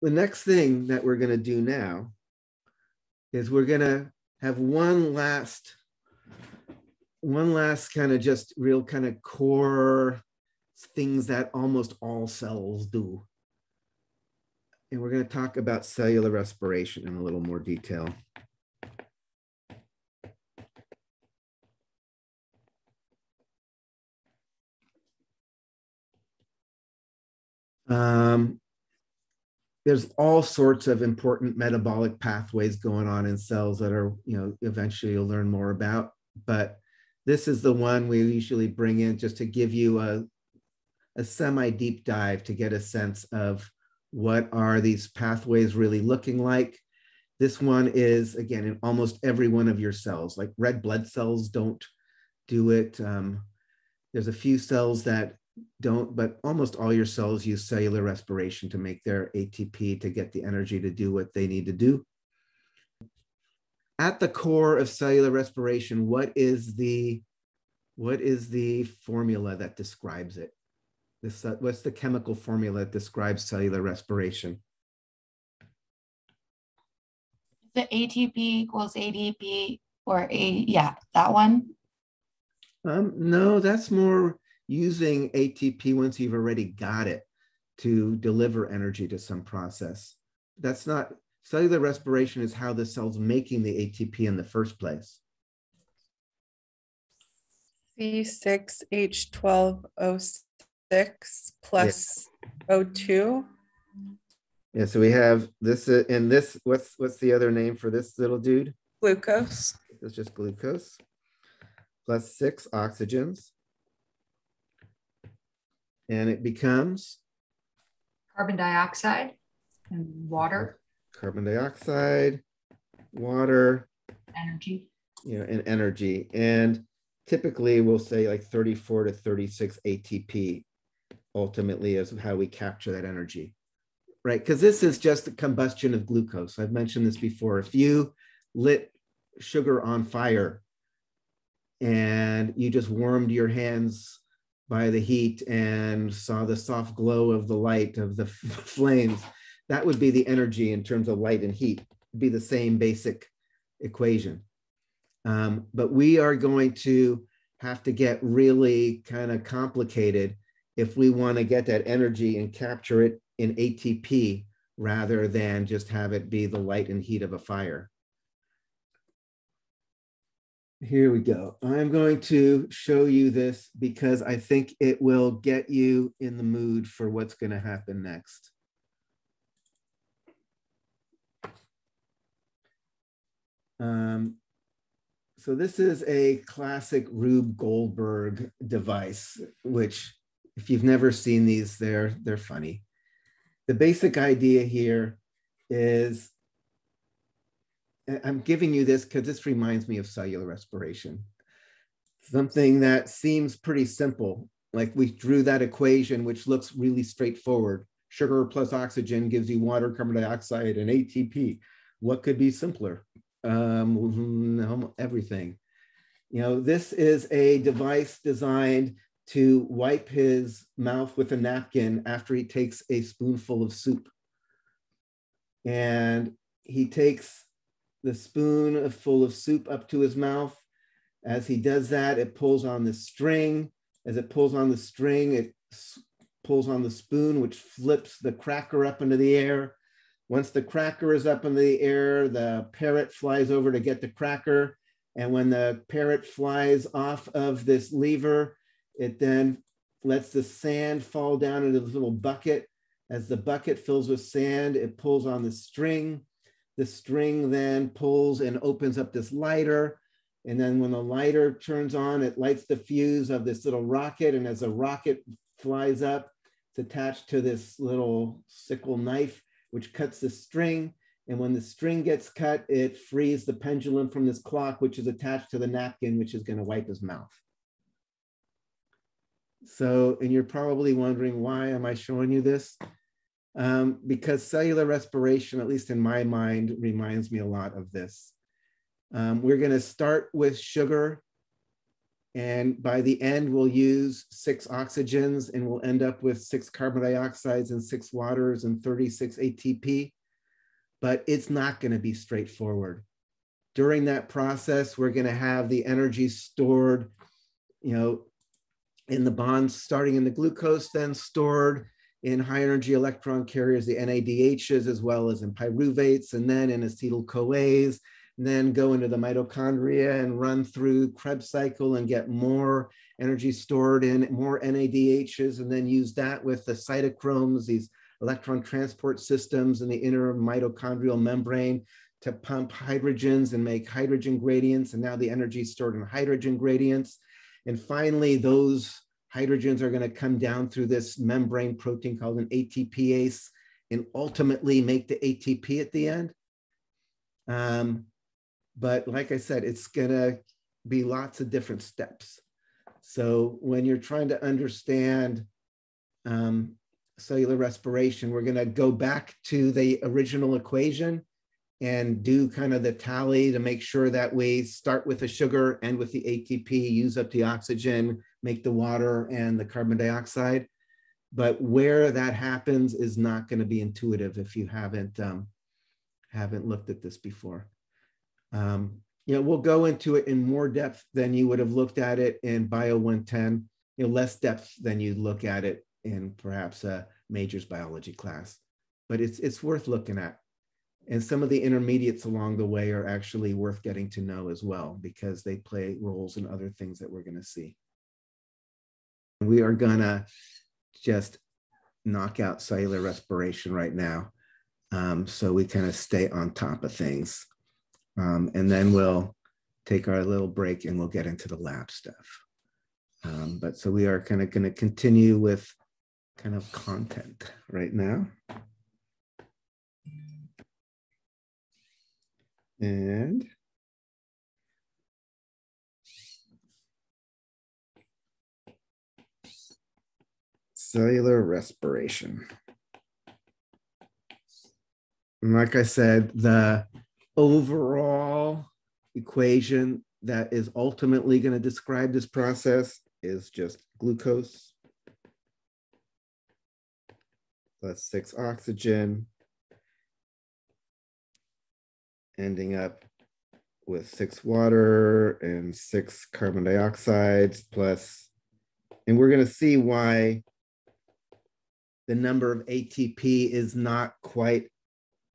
the next thing that we're going to do now is we're going to have one last one last kind of just real kind of core things that almost all cells do. And we're going to talk about cellular respiration in a little more detail. Um, there's all sorts of important metabolic pathways going on in cells that are, you know, eventually you'll learn more about. But this is the one we usually bring in just to give you a, a semi deep dive to get a sense of what are these pathways really looking like. This one is, again, in almost every one of your cells, like red blood cells don't do it. Um, there's a few cells that don't, but almost all your cells use cellular respiration to make their ATP to get the energy to do what they need to do. At the core of cellular respiration, what is the what is the formula that describes it? This, uh, what's the chemical formula that describes cellular respiration? The ATP equals ADP or A, yeah, that one. Um, no, that's more using ATP once you've already got it to deliver energy to some process. That's not cellular respiration is how the cell's making the ATP in the first place. C6H12O6 plus yeah. O2. Yeah, so we have this uh, and this. What's what's the other name for this little dude? Glucose. It's just glucose plus six oxygens and it becomes carbon dioxide and water. Carbon dioxide, water, energy. You know, and energy. And typically we'll say like 34 to 36 ATP ultimately is how we capture that energy. Right? Because this is just the combustion of glucose. I've mentioned this before. If you lit sugar on fire and you just warmed your hands by the heat and saw the soft glow of the light of the flames, that would be the energy in terms of light and heat, It'd be the same basic equation. Um, but we are going to have to get really kind of complicated if we want to get that energy and capture it in ATP rather than just have it be the light and heat of a fire. Here we go. I'm going to show you this because I think it will get you in the mood for what's going to happen next. Um, so this is a classic Rube Goldberg device, which if you've never seen these, they're, they're funny. The basic idea here is I'm giving you this because this reminds me of cellular respiration. Something that seems pretty simple, like we drew that equation, which looks really straightforward. Sugar plus oxygen gives you water, carbon dioxide, and ATP. What could be simpler? Um, everything. You know, this is a device designed to wipe his mouth with a napkin after he takes a spoonful of soup. And he takes the spoon full of soup up to his mouth. As he does that, it pulls on the string. As it pulls on the string, it pulls on the spoon, which flips the cracker up into the air. Once the cracker is up in the air, the parrot flies over to get the cracker. And when the parrot flies off of this lever, it then lets the sand fall down into this little bucket. As the bucket fills with sand, it pulls on the string. The string then pulls and opens up this lighter. And then when the lighter turns on, it lights the fuse of this little rocket. And as the rocket flies up, it's attached to this little sickle knife, which cuts the string. And when the string gets cut, it frees the pendulum from this clock, which is attached to the napkin, which is going to wipe his mouth. So, and you're probably wondering, why am I showing you this? Um, because cellular respiration, at least in my mind, reminds me a lot of this. Um, we're going to start with sugar And by the end, we'll use six oxygens and we'll end up with six carbon dioxides and six waters and 36 ATP. But it's not going to be straightforward. During that process, we're going to have the energy stored, you know, in the bonds starting in the glucose, then stored in high energy electron carriers, the NADHs, as well as in pyruvates, and then in acetyl CoAs, and then go into the mitochondria and run through Krebs cycle and get more energy stored in more NADHs, and then use that with the cytochromes, these electron transport systems in the inner mitochondrial membrane to pump hydrogens and make hydrogen gradients. And now the energy is stored in hydrogen gradients. And finally, those hydrogens are going to come down through this membrane protein called an ATPase and ultimately make the ATP at the end. Um, but like I said, it's going to be lots of different steps. So when you're trying to understand um, cellular respiration, we're going to go back to the original equation and do kind of the tally to make sure that we start with the sugar and with the ATP, use up the oxygen, make the water and the carbon dioxide. But where that happens is not going to be intuitive if you haven't um, haven't looked at this before. Um, you know, we'll go into it in more depth than you would have looked at it in Bio 110. You know, less depth than you'd look at it in perhaps a majors biology class. But it's it's worth looking at and some of the intermediates along the way are actually worth getting to know as well because they play roles in other things that we're going to see. We are going to just knock out cellular respiration right now. Um, so we kind of stay on top of things. Um, and then we'll take our little break and we'll get into the lab stuff. Um, but so we are kind of going to continue with kind of content right now. And cellular respiration. And like I said, the overall equation that is ultimately going to describe this process is just glucose plus six oxygen ending up with six water and six carbon dioxides plus, and we're going to see why the number of ATP is not quite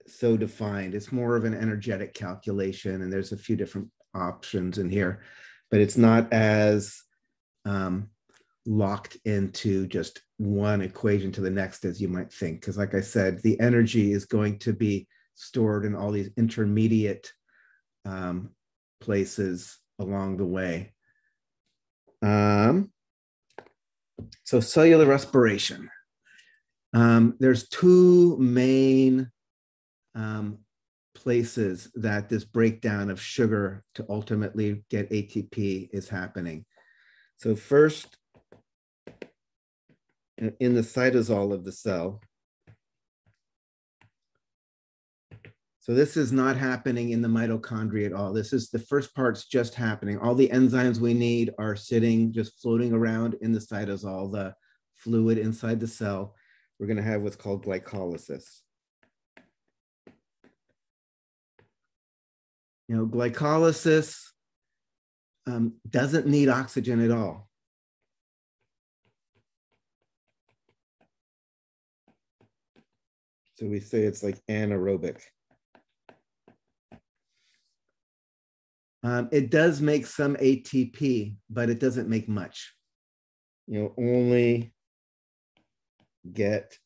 so defined. It's more of an energetic calculation, and there's a few different options in here, but it's not as um, locked into just one equation to the next as you might think. Because, like I said, the energy is going to be stored in all these intermediate um, places along the way. Um, so cellular respiration. Um, there's two main um, places that this breakdown of sugar to ultimately get ATP is happening. So first, in the cytosol of the cell, So this is not happening in the mitochondria at all. This is the first part's just happening. All the enzymes we need are sitting, just floating around in the cytosol, the fluid inside the cell. We're gonna have what's called glycolysis. You know, glycolysis um, doesn't need oxygen at all. So we say it's like anaerobic. Um, it does make some ATP, but it doesn't make much. You know, only get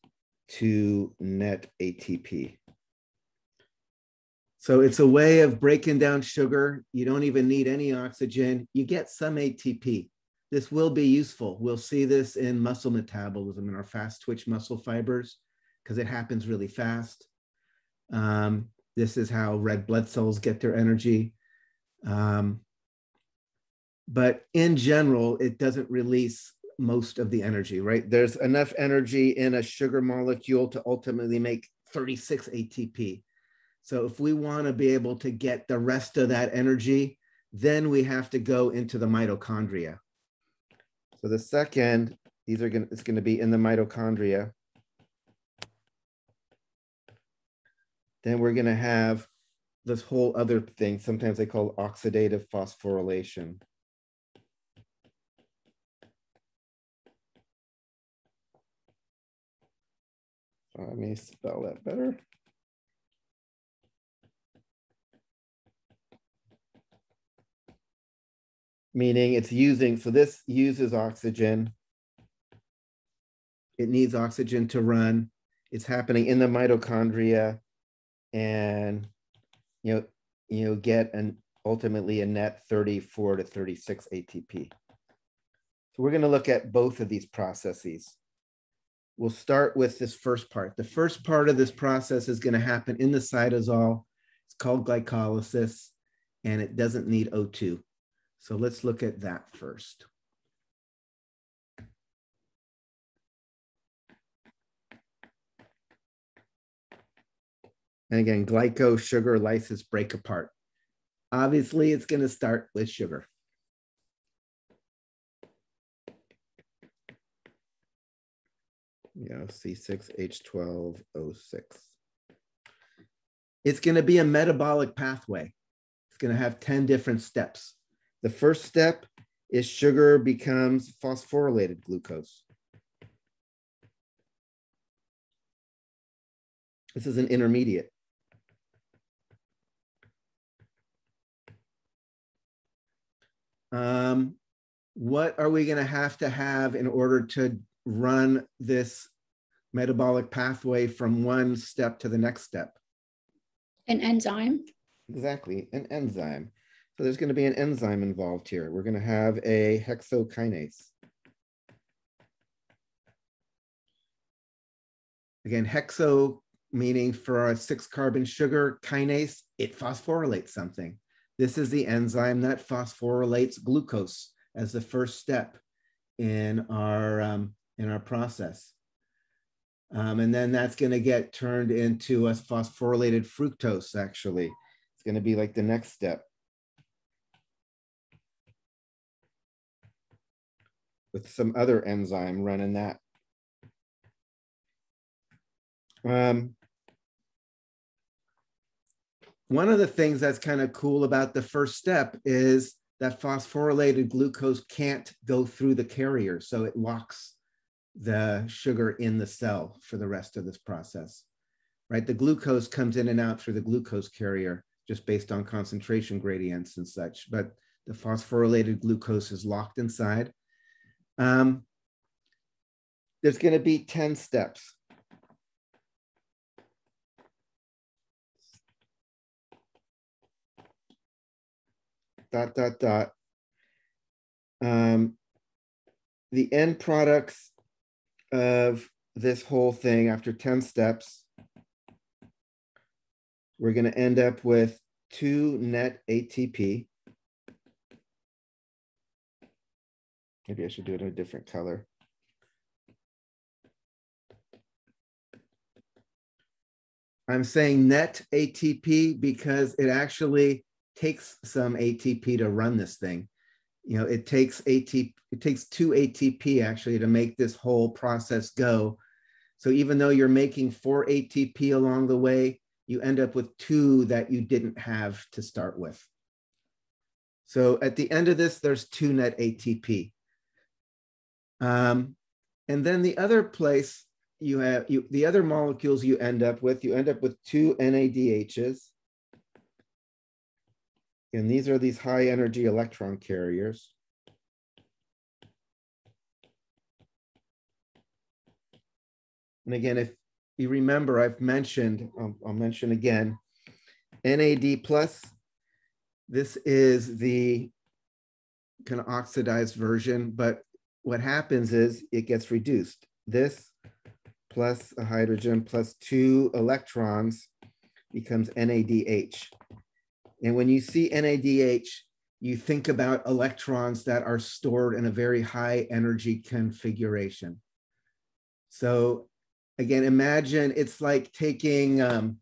two net ATP. So it's a way of breaking down sugar. You don't even need any oxygen. You get some ATP. This will be useful. We'll see this in muscle metabolism in our fast twitch muscle fibers because it happens really fast. Um, this is how red blood cells get their energy. Um, but in general, it doesn't release most of the energy, right? There's enough energy in a sugar molecule to ultimately make 36 ATP. So if we want to be able to get the rest of that energy then we have to go into the mitochondria. So the second, these are going it's going to be in the mitochondria. Then we're going to have this whole other thing, sometimes they call oxidative phosphorylation. Let me spell that better. Meaning it's using, so this uses oxygen. It needs oxygen to run. It's happening in the mitochondria and you know, you get an ultimately a net 34 to 36 ATP. So we're going to look at both of these processes. We'll start with this first part. The first part of this process is going to happen in the cytosol. It's called glycolysis, and it doesn't need O2. So let's look at that first. And again, glyco, sugar, lysis break apart. Obviously, it's going to start with sugar. You know, C6H12O6. It's going to be a metabolic pathway. It's going to have 10 different steps. The first step is sugar becomes phosphorylated glucose. This is an intermediate. Um, what are we going to have to have in order to run this metabolic pathway from one step to the next step? An enzyme. Exactly, an enzyme. So there's going to be an enzyme involved here. We're going to have a hexokinase. Again, hexo meaning for a six carbon sugar kinase, it phosphorylates something. This is the enzyme that phosphorylates glucose as the first step in our, um, in our process. Um, and then that's going to get turned into a phosphorylated fructose, actually. It's going to be like the next step. With some other enzyme running that. Um, one of the things that's kind of cool about the first step is that phosphorylated glucose can't go through the carrier. So it locks the sugar in the cell for the rest of this process, right? The glucose comes in and out through the glucose carrier just based on concentration gradients and such, but the phosphorylated glucose is locked inside. Um, there's gonna be 10 steps. dot, dot, dot. Um, the end products of this whole thing after 10 steps, we're going to end up with two net ATP. Maybe I should do it in a different color. I'm saying net ATP because it actually takes some ATP to run this thing. You know, it takes ATP, it takes two ATP actually to make this whole process go. So even though you're making four ATP along the way, you end up with two that you didn't have to start with. So at the end of this, there's two net ATP. Um, and then the other place you have, you, the other molecules you end up with, you end up with two NADHs. And these are these high energy electron carriers. And again, if you remember, I've mentioned, I'll, I'll mention again, NAD plus, this is the kind of oxidized version, but what happens is it gets reduced. This plus a hydrogen plus two electrons becomes NADH. And when you see NADH, you think about electrons that are stored in a very high energy configuration. So again, imagine it's like taking um,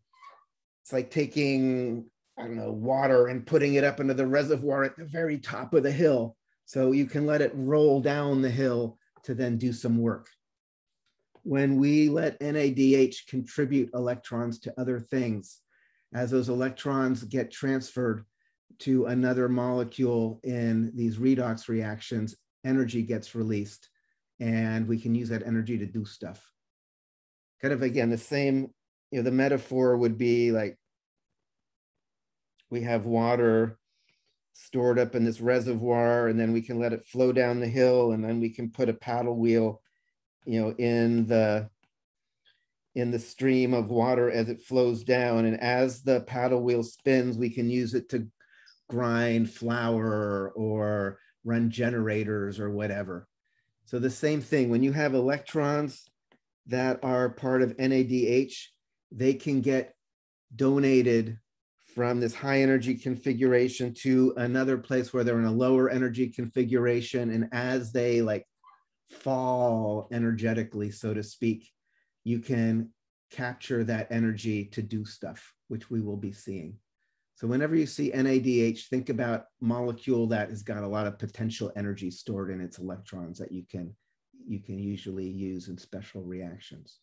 it's like taking I don't know, water and putting it up into the reservoir at the very top of the hill. So you can let it roll down the hill to then do some work. When we let NADH contribute electrons to other things, as those electrons get transferred to another molecule in these redox reactions, energy gets released and we can use that energy to do stuff. Kind of again, the same, you know, the metaphor would be like we have water stored up in this reservoir and then we can let it flow down the hill and then we can put a paddle wheel, you know, in the in the stream of water as it flows down. And as the paddle wheel spins, we can use it to grind flour or run generators or whatever. So the same thing, when you have electrons that are part of NADH, they can get donated from this high energy configuration to another place where they're in a lower energy configuration. And as they like fall energetically, so to speak, you can capture that energy to do stuff, which we will be seeing. So whenever you see NADH, think about molecule that has got a lot of potential energy stored in its electrons that you can, you can usually use in special reactions.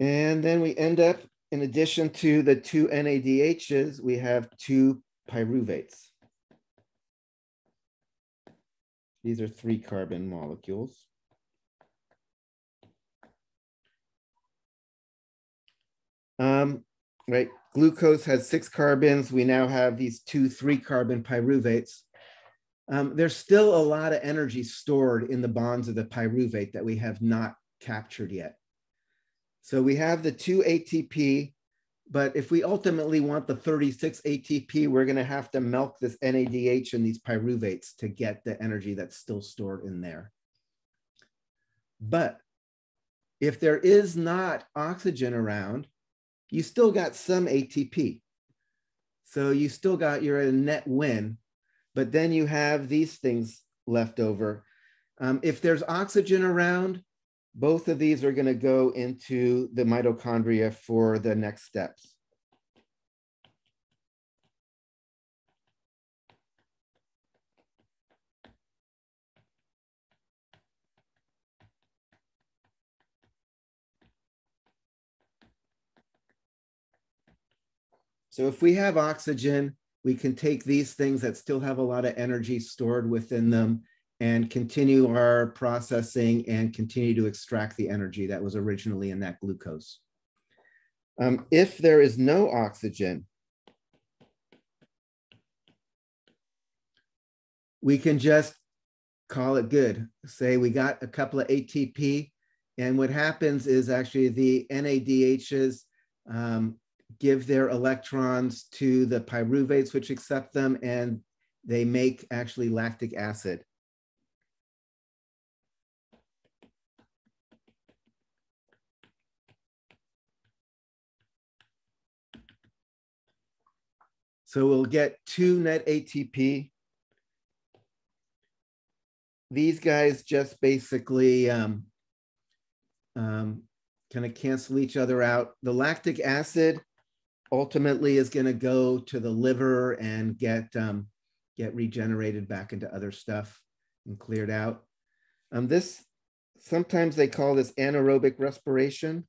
And then we end up, in addition to the two NADHs, we have two pyruvates. These are three carbon molecules. Um, right, glucose has six carbons. We now have these two three carbon pyruvates. Um, there's still a lot of energy stored in the bonds of the pyruvate that we have not captured yet. So we have the two ATP, but if we ultimately want the 36 ATP, we're gonna have to milk this NADH and these pyruvates to get the energy that's still stored in there. But if there is not oxygen around, you still got some ATP. So you still got, a net win, but then you have these things left over. Um, if there's oxygen around, both of these are gonna go into the mitochondria for the next steps. So if we have oxygen, we can take these things that still have a lot of energy stored within them and continue our processing and continue to extract the energy that was originally in that glucose. Um, if there is no oxygen, we can just call it good. Say we got a couple of ATP, and what happens is actually the NADHs um, give their electrons to the pyruvates, which accept them, and they make actually lactic acid. So we'll get two net ATP. These guys just basically um, um, kind of cancel each other out. The lactic acid ultimately is going to go to the liver and get um, get regenerated back into other stuff and cleared out. Um, this sometimes they call this anaerobic respiration.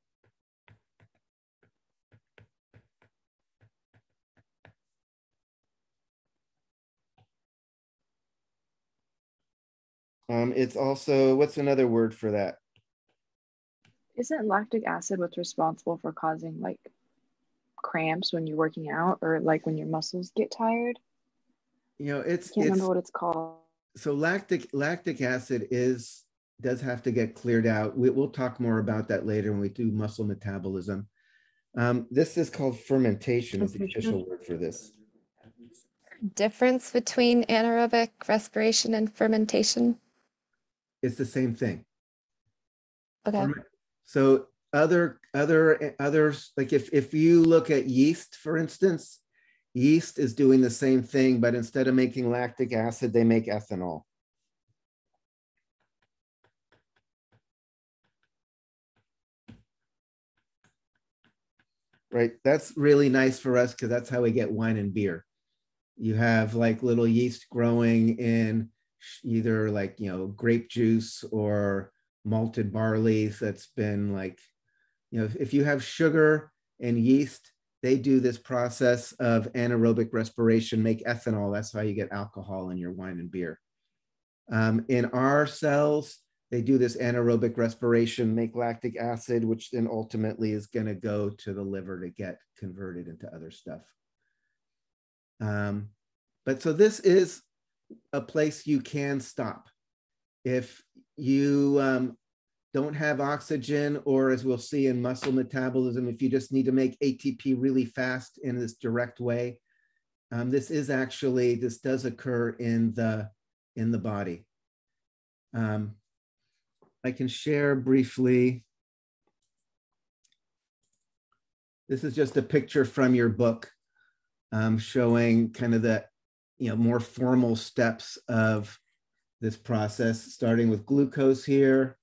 Um, it's also, what's another word for that? Isn't lactic acid what's responsible for causing like cramps when you're working out or like when your muscles get tired? You know, it's, I can't it's remember what it's called. so lactic lactic acid is does have to get cleared out. We, we'll talk more about that later when we do muscle metabolism. Um, this is called fermentation is the official word for this. difference between anaerobic respiration and fermentation? It's the same thing. Okay. So other other others like if if you look at yeast for instance, yeast is doing the same thing, but instead of making lactic acid, they make ethanol. right? That's really nice for us because that's how we get wine and beer. You have like little yeast growing in either like, you know, grape juice or malted barley that's been like, you know, if- if you have sugar and yeast, they do this process of anaerobic respiration, make ethanol. That's how you get alcohol in your wine and beer. Um, in our cells, they do this anaerobic respiration, make lactic acid, which then ultimately is going to go to the liver to get converted into other stuff. Um, but so this is a place you can stop. If you um, don't have oxygen, or as we'll see in muscle metabolism, if you just need to make ATP really fast in this direct way, um, this is actually, this does occur in the, in the body. Um, I can share briefly. This is just a picture from your book um, showing kind of the you know more formal steps of this process, starting with glucose here.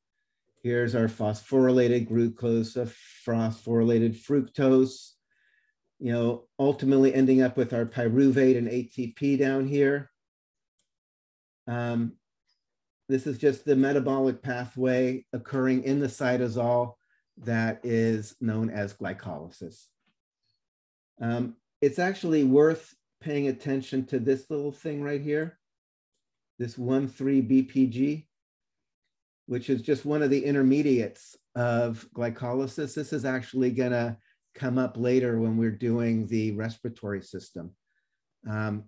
Here's our phosphorylated glucose, a phosphorylated fructose, you know, ultimately ending up with our pyruvate and ATP down here. Um, this is just the metabolic pathway occurring in the cytosol that is known as glycolysis. Um, it's actually worth paying attention to this little thing right here, this 1,3-BPG, which is just one of the intermediates of glycolysis. This is actually gonna come up later when we're doing the respiratory system. Um,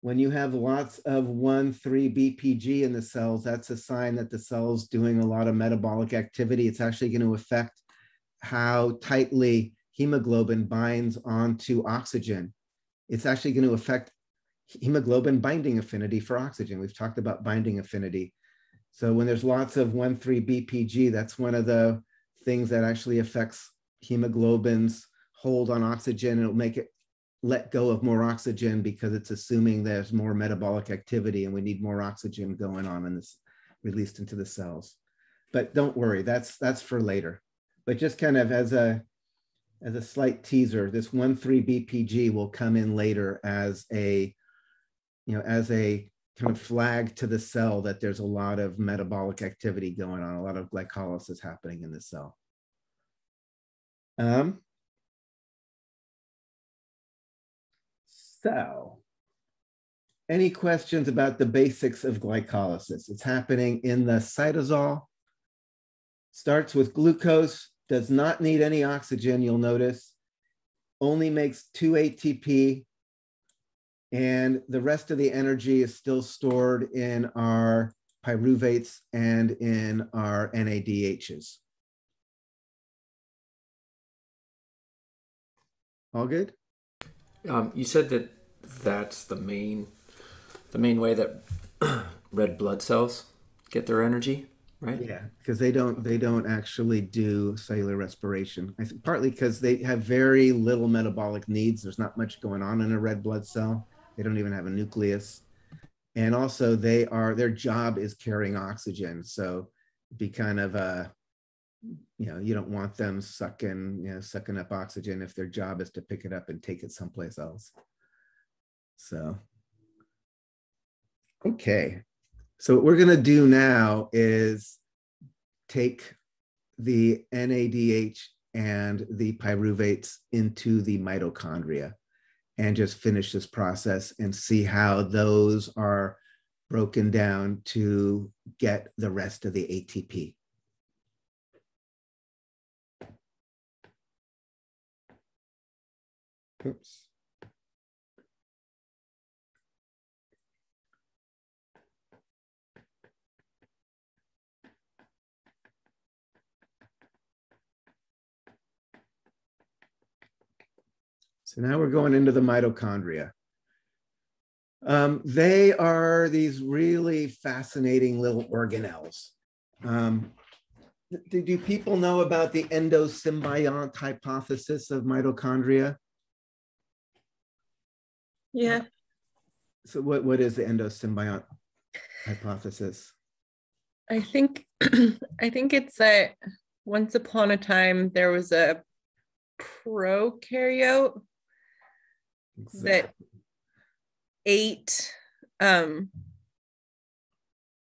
when you have lots of 1,3-BPG in the cells, that's a sign that the cell's doing a lot of metabolic activity. It's actually going to affect how tightly hemoglobin binds onto oxygen. It's actually going to affect hemoglobin binding affinity for oxygen. We've talked about binding affinity. So when there's lots of 1,3-BPG, that's one of the things that actually affects hemoglobin's hold on oxygen. It'll make it let go of more oxygen because it's assuming there's more metabolic activity and we need more oxygen going on and this released into the cells. But don't worry, that's that's for later. But just kind of as a as a slight teaser, this 1,3-BPG will come in later as a you know as a kind of flag to the cell that there's a lot of metabolic activity going on, a lot of glycolysis happening in the cell. Um, So, any questions about the basics of glycolysis? It's happening in the cytosol. Starts with glucose, does not need any oxygen, you'll notice. Only makes two ATP, and the rest of the energy is still stored in our pyruvates and in our NADHs. All good? Um, you said that that's the main, the main way that red blood cells get their energy, right? Yeah, because they don't they don't actually do cellular respiration. I think partly because they have very little metabolic needs. There's not much going on in a red blood cell. They don't even have a nucleus, and also they are their job is carrying oxygen. So be kind of a you know you don't want them sucking you know sucking up oxygen if their job is to pick it up and take it someplace else so okay so what we're going to do now is take the NADH and the pyruvates into the mitochondria and just finish this process and see how those are broken down to get the rest of the ATP. Oops. So now we're going into the mitochondria. Um, they are these really fascinating little organelles. Um, do, do people know about the endosymbiont hypothesis of mitochondria? Yeah. So what, what is the endosymbiont hypothesis? I think I think it's that once upon a time there was a prokaryote that ate um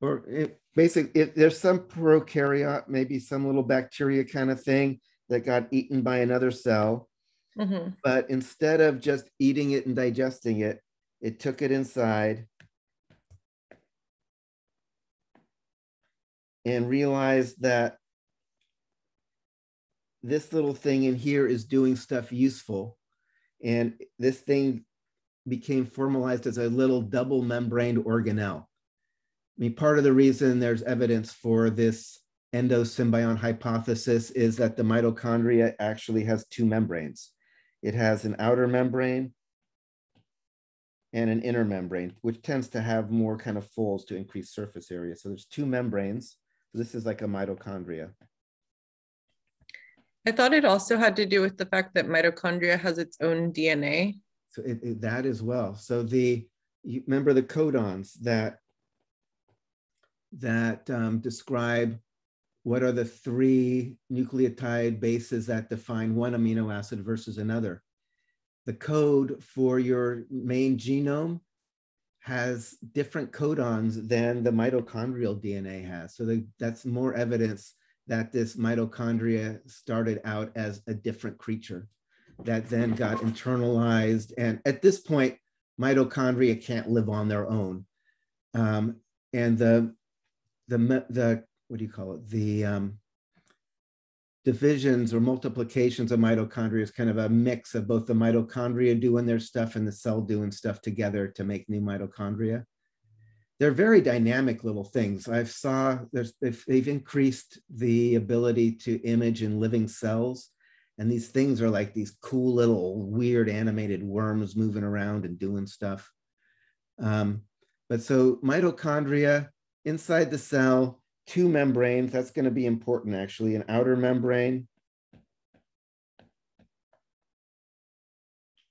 or it, basic if there's some prokaryote maybe some little bacteria kind of thing that got eaten by another cell mhm. but instead of just eating it and digesting it it took it inside and realized that this little thing in here is doing stuff useful and this thing became formalized as a little double membraned organelle I mean, part of the reason there's evidence for this endosymbiont hypothesis is that the mitochondria actually has two membranes. It has an outer membrane and an inner membrane, which tends to have more kind of folds to increase surface area. So there's two membranes. So This is like a mitochondria. I thought it also had to do with the fact that mitochondria has its own DNA. So it, it- that as well. So the, you remember the codons that that um, describe what are the three nucleotide bases that define one amino acid versus another. The code for your main genome has different codons than the mitochondrial DNA has. So the, that's more evidence that this mitochondria started out as a different creature that then got internalized. And at this point, mitochondria can't live on their own. Um, and the, the, the, what do you call it? The um, divisions or multiplications of mitochondria is kind of a mix of both the mitochondria doing their stuff and the cell doing stuff together to make new mitochondria. They're very dynamic little things. I've saw they've, they've increased the ability to image in living cells and these things are like these cool little weird animated worms moving around and doing stuff. Um, but so mitochondria inside the cell, two membranes, that's going to be important actually, an outer membrane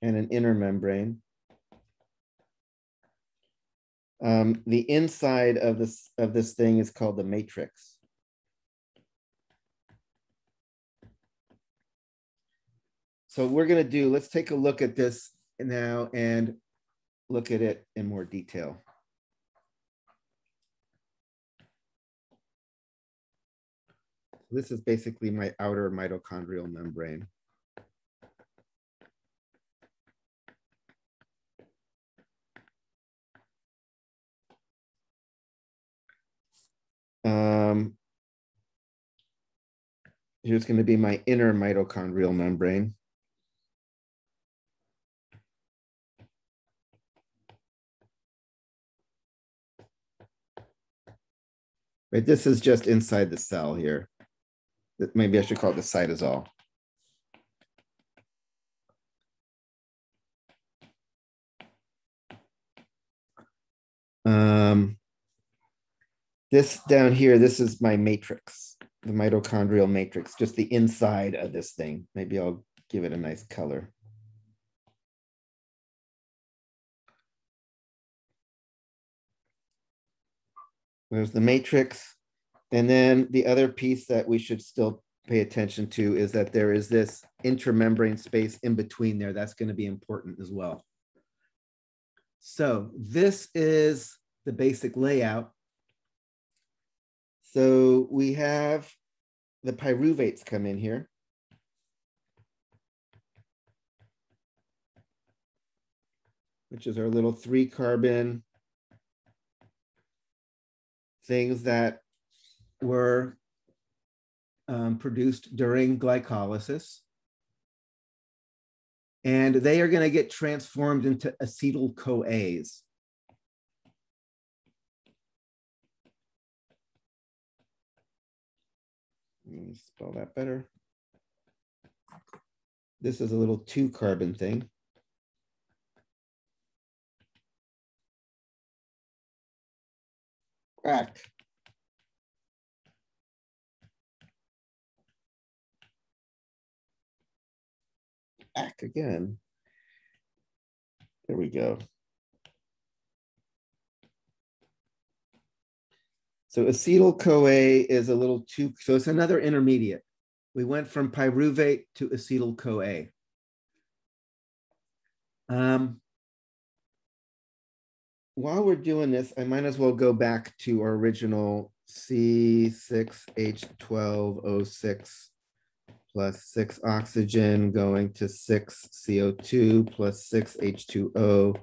and an inner membrane. Um, the inside of this of this thing is called the matrix. So we're going to do, let's take a look at this now and look at it in more detail. This is basically my outer mitochondrial membrane. Um, here's going to be my inner mitochondrial membrane. Right, this is just inside the cell here. Maybe I should call it the cytosol. Um, this down here, this is my matrix, the mitochondrial matrix, just the inside of this thing. Maybe I'll give it a nice color. There's the matrix. And then the other piece that we should still pay attention to is that there is this intermembrane space in between there. That's going to be important as well. So this is the basic layout. So we have the pyruvates come in here. Which is our little three carbon things that were um, produced during glycolysis. And they are going to get transformed into acetyl CoAs. Let me spell that better. This is a little two carbon thing. Crack. Back again. There we go. So acetyl CoA is a little too, so it's another intermediate, we went from pyruvate to acetyl CoA. Um, while we're doing this, I might as well go back to our original C6H12O6 plus six oxygen going to six CO2 plus six H2O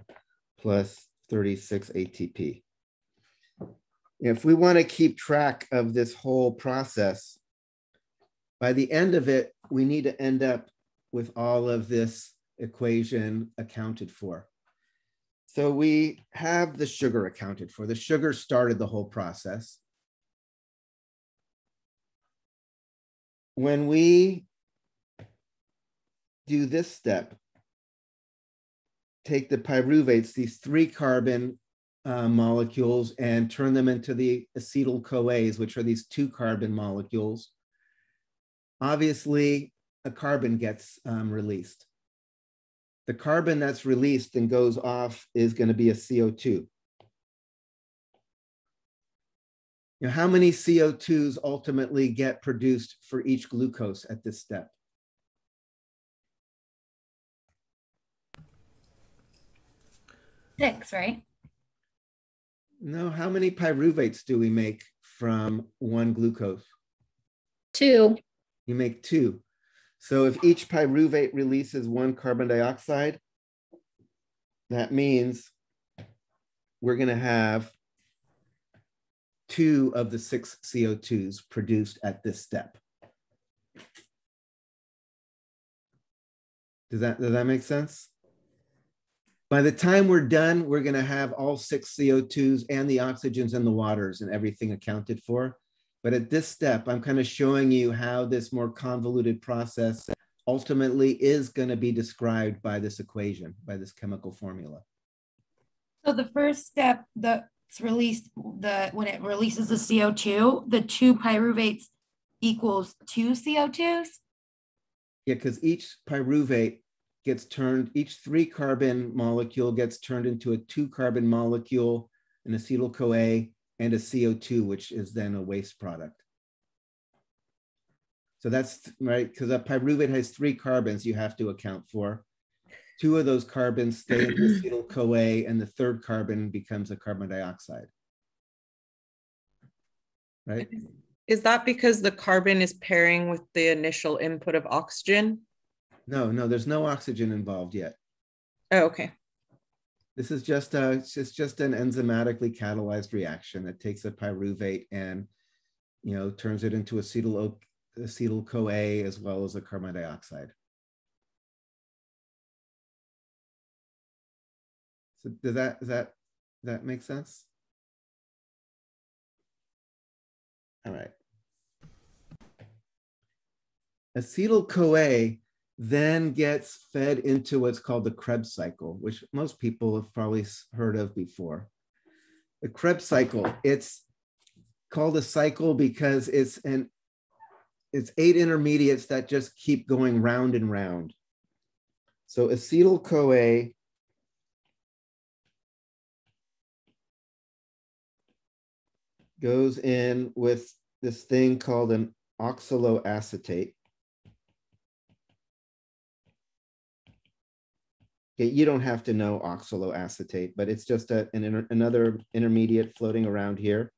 plus 36 ATP. If we want to keep track of this whole process, by the end of it, we need to end up with all of this equation accounted for. So we have the sugar accounted for. The sugar started the whole process. When we do this step, take the pyruvates, these three carbon uh, molecules, and turn them into the acetyl CoAs, which are these two carbon molecules. Obviously, a carbon gets um, released. The carbon that's released and goes off is going to be a CO2. You know, how many CO2s ultimately get produced for each glucose at this step? Six, right? No, how many pyruvates do we make from one glucose? Two. You make two. So if each pyruvate releases one carbon dioxide, that means we're going to have two of the six CO2s produced at this step. Does that, does that make sense? By the time we're done, we're going to have all six CO2s and the oxygens and the waters and everything accounted for. But at this step, I'm kind of showing you how this more convoluted process ultimately is going to be described by this equation, by this chemical formula. So the first step that's released, the when it releases the CO2, the two pyruvates equals two CO2s. Yeah, because each pyruvate gets turned, each three carbon molecule gets turned into a two carbon molecule, an acetyl CoA, and a CO2, which is then a waste product. So that's right, because a pyruvate has three carbons you have to account for. Two of those carbons stay in the acetyl CoA, and the third carbon becomes a carbon dioxide. Right? Is that because the carbon is pairing with the initial input of oxygen? No, no, there's no oxygen involved yet. Oh, okay. This is just a it's just, just an enzymatically catalyzed reaction that takes a pyruvate and you know turns it into acetyl acetyl CoA as well as a carbon dioxide. So does that does that does that make sense? All right. Acetyl CoA then gets fed into what's called the Krebs cycle, which most people have probably heard of before. The Krebs cycle, it's called a cycle because it's an it's eight intermediates that just keep going round and round. So acetyl CoA goes in with this thing called an oxaloacetate. You don't have to know oxaloacetate, but it's just a, an inter, another intermediate floating around here.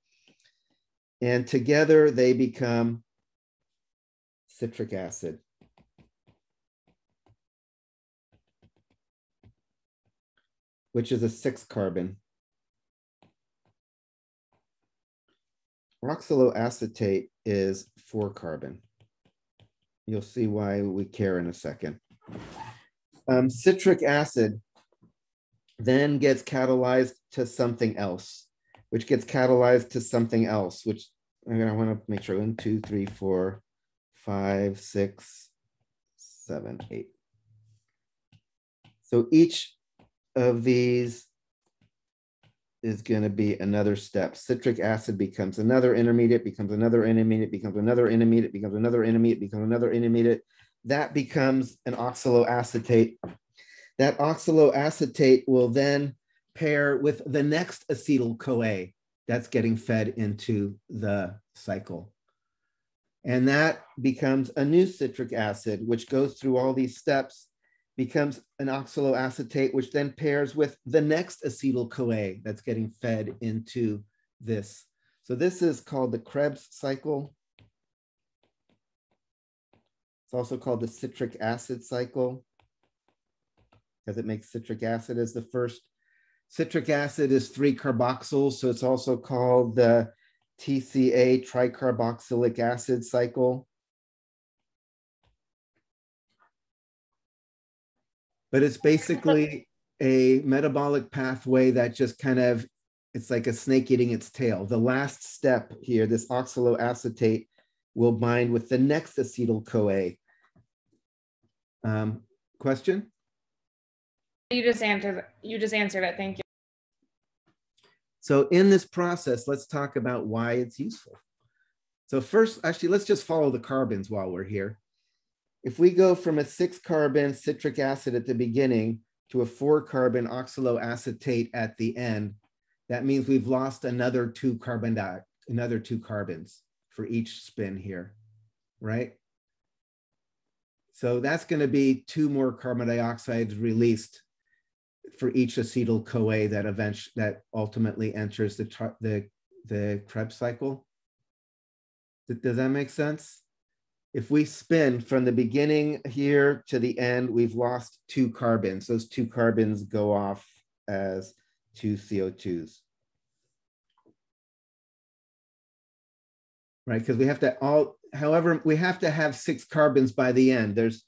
And together they become citric acid. Which is a six carbon. Oxaloacetate is four carbon. You'll see why we care in a second. Um, citric acid then gets catalyzed to something else, which gets catalyzed to something else, which I want to make sure one, two, three, four, five, six, seven, eight. So each of these is going to be another step. Citric acid becomes another intermediate, becomes another intermediate, becomes another intermediate, becomes another intermediate, becomes another intermediate. That becomes an oxaloacetate. That oxaloacetate will then pair with the next acetyl CoA that's getting fed into the cycle. And that becomes a new citric acid, which goes through all these steps, becomes an oxaloacetate, which then pairs with the next acetyl CoA that's getting fed into this. So this is called the Krebs cycle. It's also called the citric acid cycle because it makes citric acid as the first. Citric acid is three carboxyls, so it's also called the TCA tricarboxylic acid cycle. But it's basically a metabolic pathway that just kind of, it's like a snake eating its tail. The last step here, this oxaloacetate will bind with the next acetyl CoA. Um, question? You just answered, you just answered it. Thank you. So in this process, let's talk about why it's useful. So first, actually, let's just follow the carbons while we're here. If we go from a six carbon citric acid at the beginning to a four carbon oxaloacetate at the end, that means we've lost another two carbon another two carbons for each spin here, right? So that's going to be two more carbon dioxides released for each acetyl CoA that eventually that ultimately enters the the the Krebs cycle. Does that make sense? If we spin from the beginning here to the end, we've lost two carbons. Those two carbons go off as two CO2s. Right, because we have to all, however, we have to have six carbons by the end. There's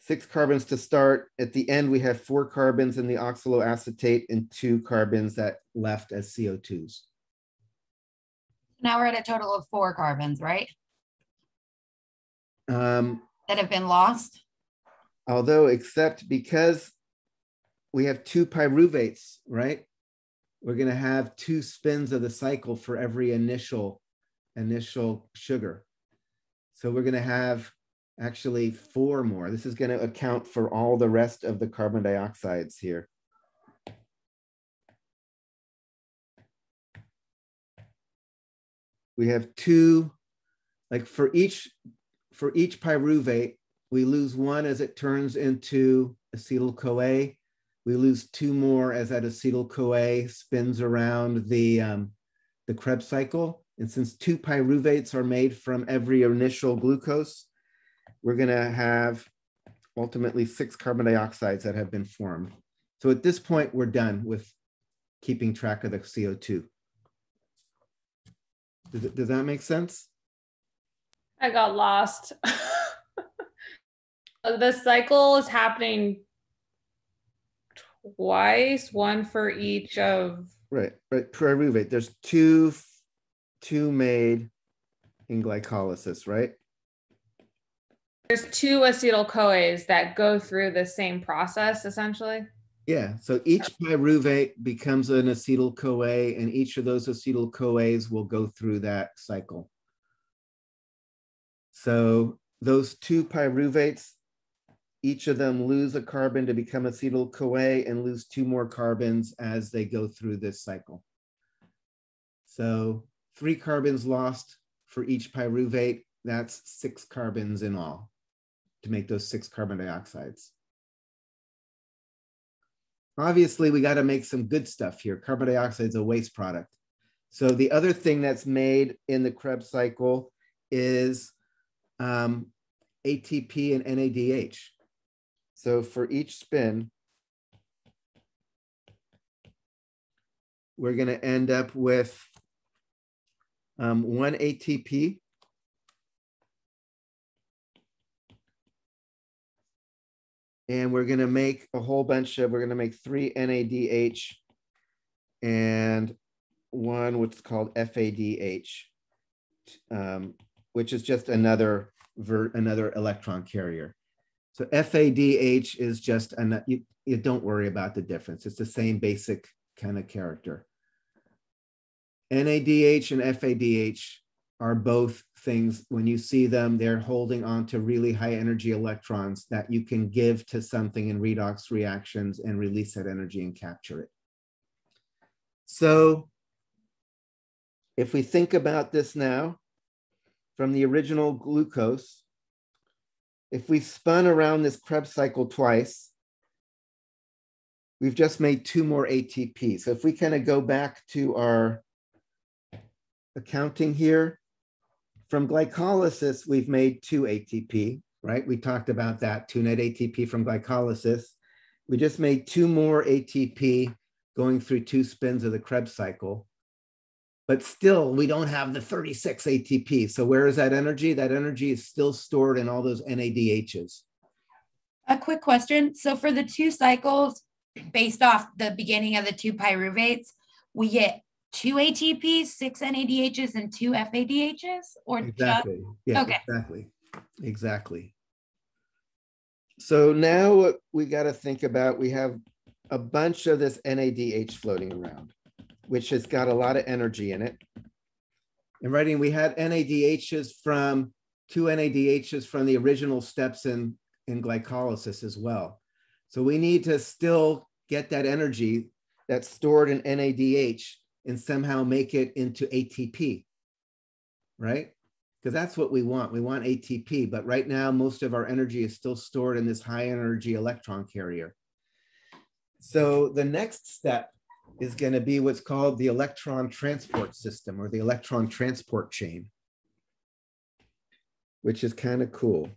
six carbons to start. At the end, we have four carbons in the oxaloacetate and two carbons that left as CO2s. Now we're at a total of four carbons, right? Um, That have been lost. although, except because we have two pyruvates, right? We're going to have two spins of the cycle for every initial initial sugar. So we're going to have actually four more. This is going to account for all the rest of the carbon dioxides here. We have two, like for each, for each pyruvate, we lose one as it turns into acetyl CoA. We lose two more as that acetyl CoA spins around the, um, the Krebs cycle. And since two pyruvates are made from every initial glucose, we're going to have ultimately six carbon dioxides that have been formed. So at this point, we're done with keeping track of the CO2. Does, does that make sense? I got lost. the cycle is happening twice, one for each of. Right, right. Pyruvate. There's two, two made in glycolysis, right? There's two acetyl CoAs that go through the same process essentially. Yeah, so each pyruvate becomes an acetyl CoA, and each of those acetyl CoAs will go through that cycle. So those two pyruvates, each of them lose a carbon to become acetyl CoA and lose two more carbons as they go through this cycle. So three carbons lost for each pyruvate, that's six carbons in all to make those six carbon dioxides. Obviously, we got to make some good stuff here. Carbon dioxide is a waste product. So the other thing that's made in the Krebs cycle is um, ATP and NADH. So for each spin, we're going to end up with um, one ATP and we're going to make a whole bunch of, we're going to make three NADH and one what's called FADH, um, which is just another another electron carrier. So FADH is just, an, you, you don't worry about the difference. It's the same basic kind of character. NADH and FADH are both things when you see them they're holding on to really high energy electrons that you can give to something in redox reactions and release that energy and capture it so if we think about this now from the original glucose. If we spun around this Krebs cycle twice, we've just made two more ATP. So if we kind of go back to our accounting here, from glycolysis, we've made two ATP, right? We talked about that, two net ATP from glycolysis. We just made two more ATP going through two spins of the Krebs cycle. But still, we don't have the 36 ATP. So where is that energy? That energy is still stored in all those NADHs. A quick question. So for the two cycles, based off the beginning of the two pyruvates, we get two ATPs, six NADHs, and two FADHs, or just Exactly. Yeah, Okay. exactly. Exactly. So now what we got to think about, we have a bunch of this NADH floating around, which has got a lot of energy in it. In writing, we had NADHs from two NADHs from the original steps in, in glycolysis as well. So we need to still get that energy that's stored in NADH and somehow make it into ATP, right? Because that's what we want. We want ATP, but right now, most of our energy is still stored in this high energy electron carrier. So the next step is going to be what's called the electron transport system or the electron transport chain, which is kind of cool.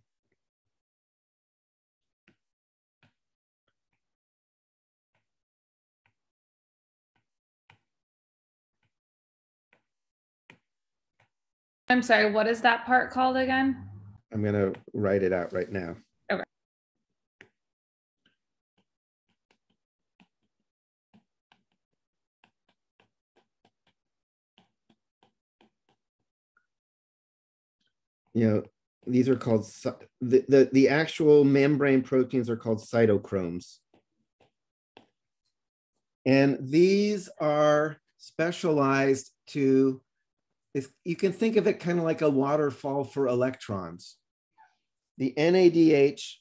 I'm sorry, what is that part called again? I'm going to write it out right now. Okay. You know, these are called the, the, the actual membrane proteins are called cytochromes. And these are specialized to, if you can think of it kind of like a waterfall for electrons. The NADH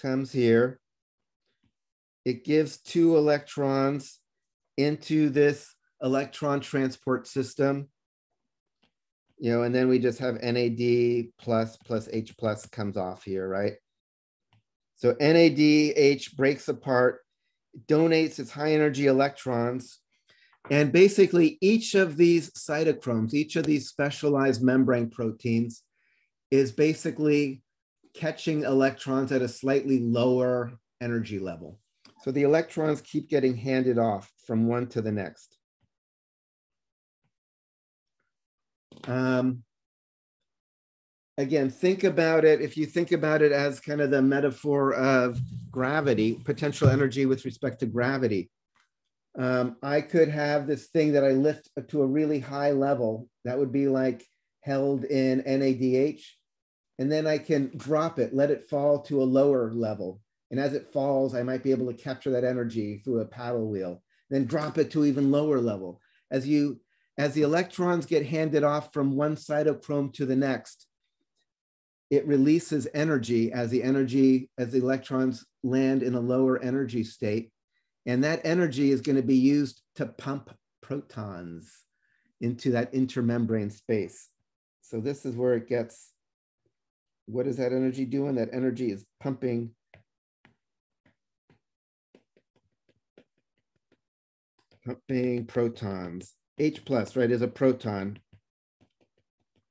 comes here. It gives two electrons into this electron transport system. You know, and then we just have NAD plus plus H plus comes off here, right? So NADH breaks apart, donates its high energy electrons. And basically, each of these cytochromes, each of these specialized membrane proteins, is basically catching electrons at a slightly lower energy level. So the electrons keep getting handed off from one to the next. Um, again, think about it. If you think about it as kind of the metaphor of gravity, potential energy with respect to gravity, um, I could have this thing that I lift to a really high level that would be like held in NADH. And then I can drop it, let it fall to a lower level. And as it falls, I might be able to capture that energy through a paddle wheel, then drop it to even lower level. As you as the electrons get handed off from one cytochrome to the next, it releases energy as the energy, as the electrons land in a lower energy state. And that energy is going to be used to pump protons into that intermembrane space. So this is where it gets, what is that energy doing? That energy is pumping pumping protons. H plus, right, is a proton.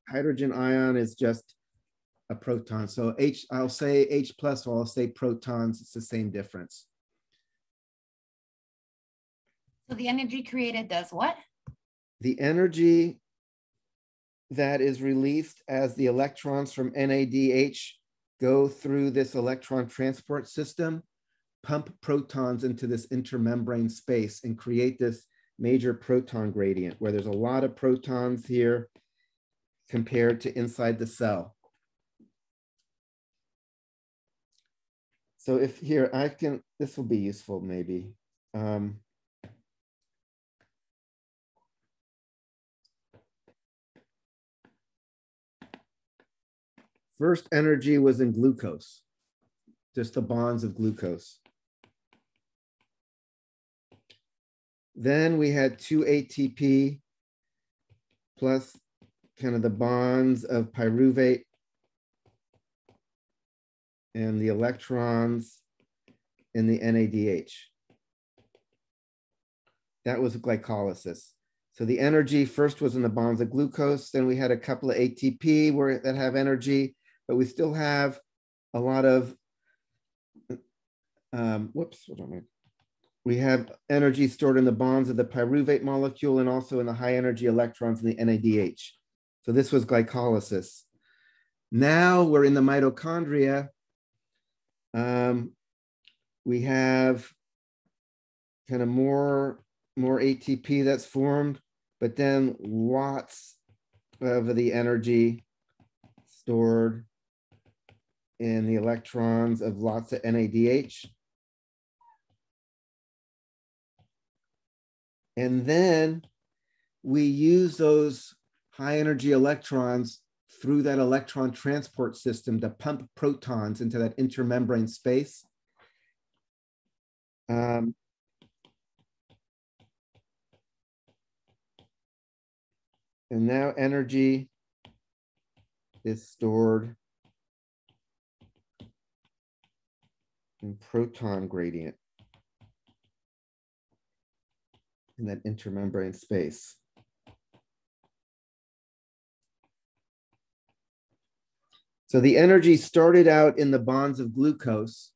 Hydrogen ion is just a proton. So H, I'll say H plus, or I'll say protons. It's the same difference. So the energy created does what? The energy that is released as the electrons from NADH go through this electron transport system, pump protons into this intermembrane space and create this major proton gradient where there's a lot of protons here compared to inside the cell. So if here I can, this will be useful maybe. Um, first energy was in glucose, just the bonds of glucose. Then we had two ATP plus kind of the bonds of pyruvate and the electrons in the NADH. That was glycolysis. So the energy first was in the bonds of glucose, then we had a couple of ATP where that have energy, but we still have a lot of, um, whoops, what am I? We have energy stored in the bonds of the pyruvate molecule and also in the high energy electrons in the NADH. So this was glycolysis. Now we're in the mitochondria. Um, we have kind of more, more ATP that's formed, but then lots of the energy stored in the electrons of lots of NADH. And then we use those high energy electrons through that electron transport system to pump protons into that intermembrane space. Um, and now energy is stored in proton gradient in that intermembrane space. So the energy started out in the bonds of glucose.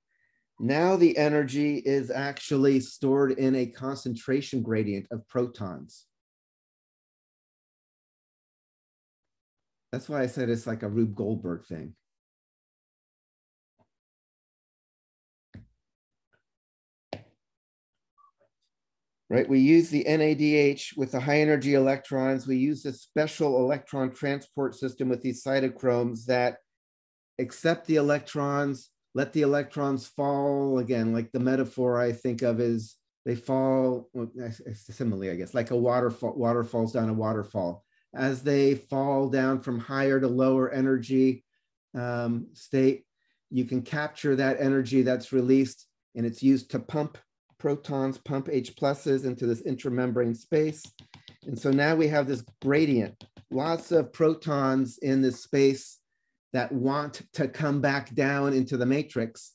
Now the energy is actually stored in a concentration gradient of protons. That's why I said it's like a Rube Goldberg thing. right? We use the NADH with the high energy electrons. We use a special electron transport system with these cytochromes that accept the electrons, let the electrons fall again, like the metaphor I think of is they fall, well, simile, I guess, like a waterfall, water falls down a waterfall. As they fall down from higher to lower energy um, state, you can capture that energy that's released and it's used to pump protons pump H pluses into this intramembrane space. And so now we have this gradient, lots of protons in this space that want to come back down into the matrix.